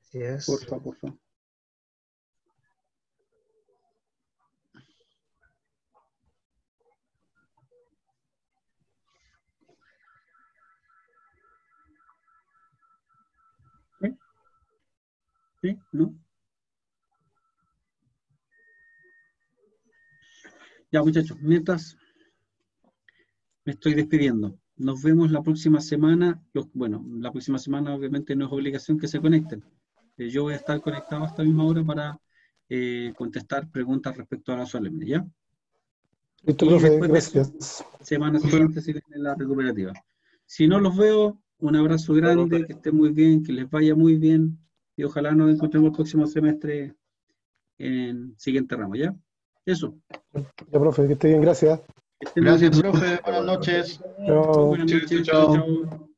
Así es. Porfa, porfa. ¿Sí? ¿Sí? ¿No? Ya, muchachos, mientras me estoy despidiendo. Nos vemos la próxima semana. Los- bueno, la próxima semana obviamente no es obligación que se conecten. Eh, yo voy a estar conectado a esta misma hora para eh, contestar preguntas respecto a la solemne, ¿ya? Listo, Y profe, gracias. semana siguiente se viene la recuperativa. Si no los veo, un abrazo grande, que estén muy bien, que les vaya muy bien y ojalá nos encontremos el próximo semestre en siguiente ramo, ¿ya? Eso. Ya, profe, que esté bien, gracias. Gracias, profe. Buenas noches. Chao. Buenas noches. Chao. chao.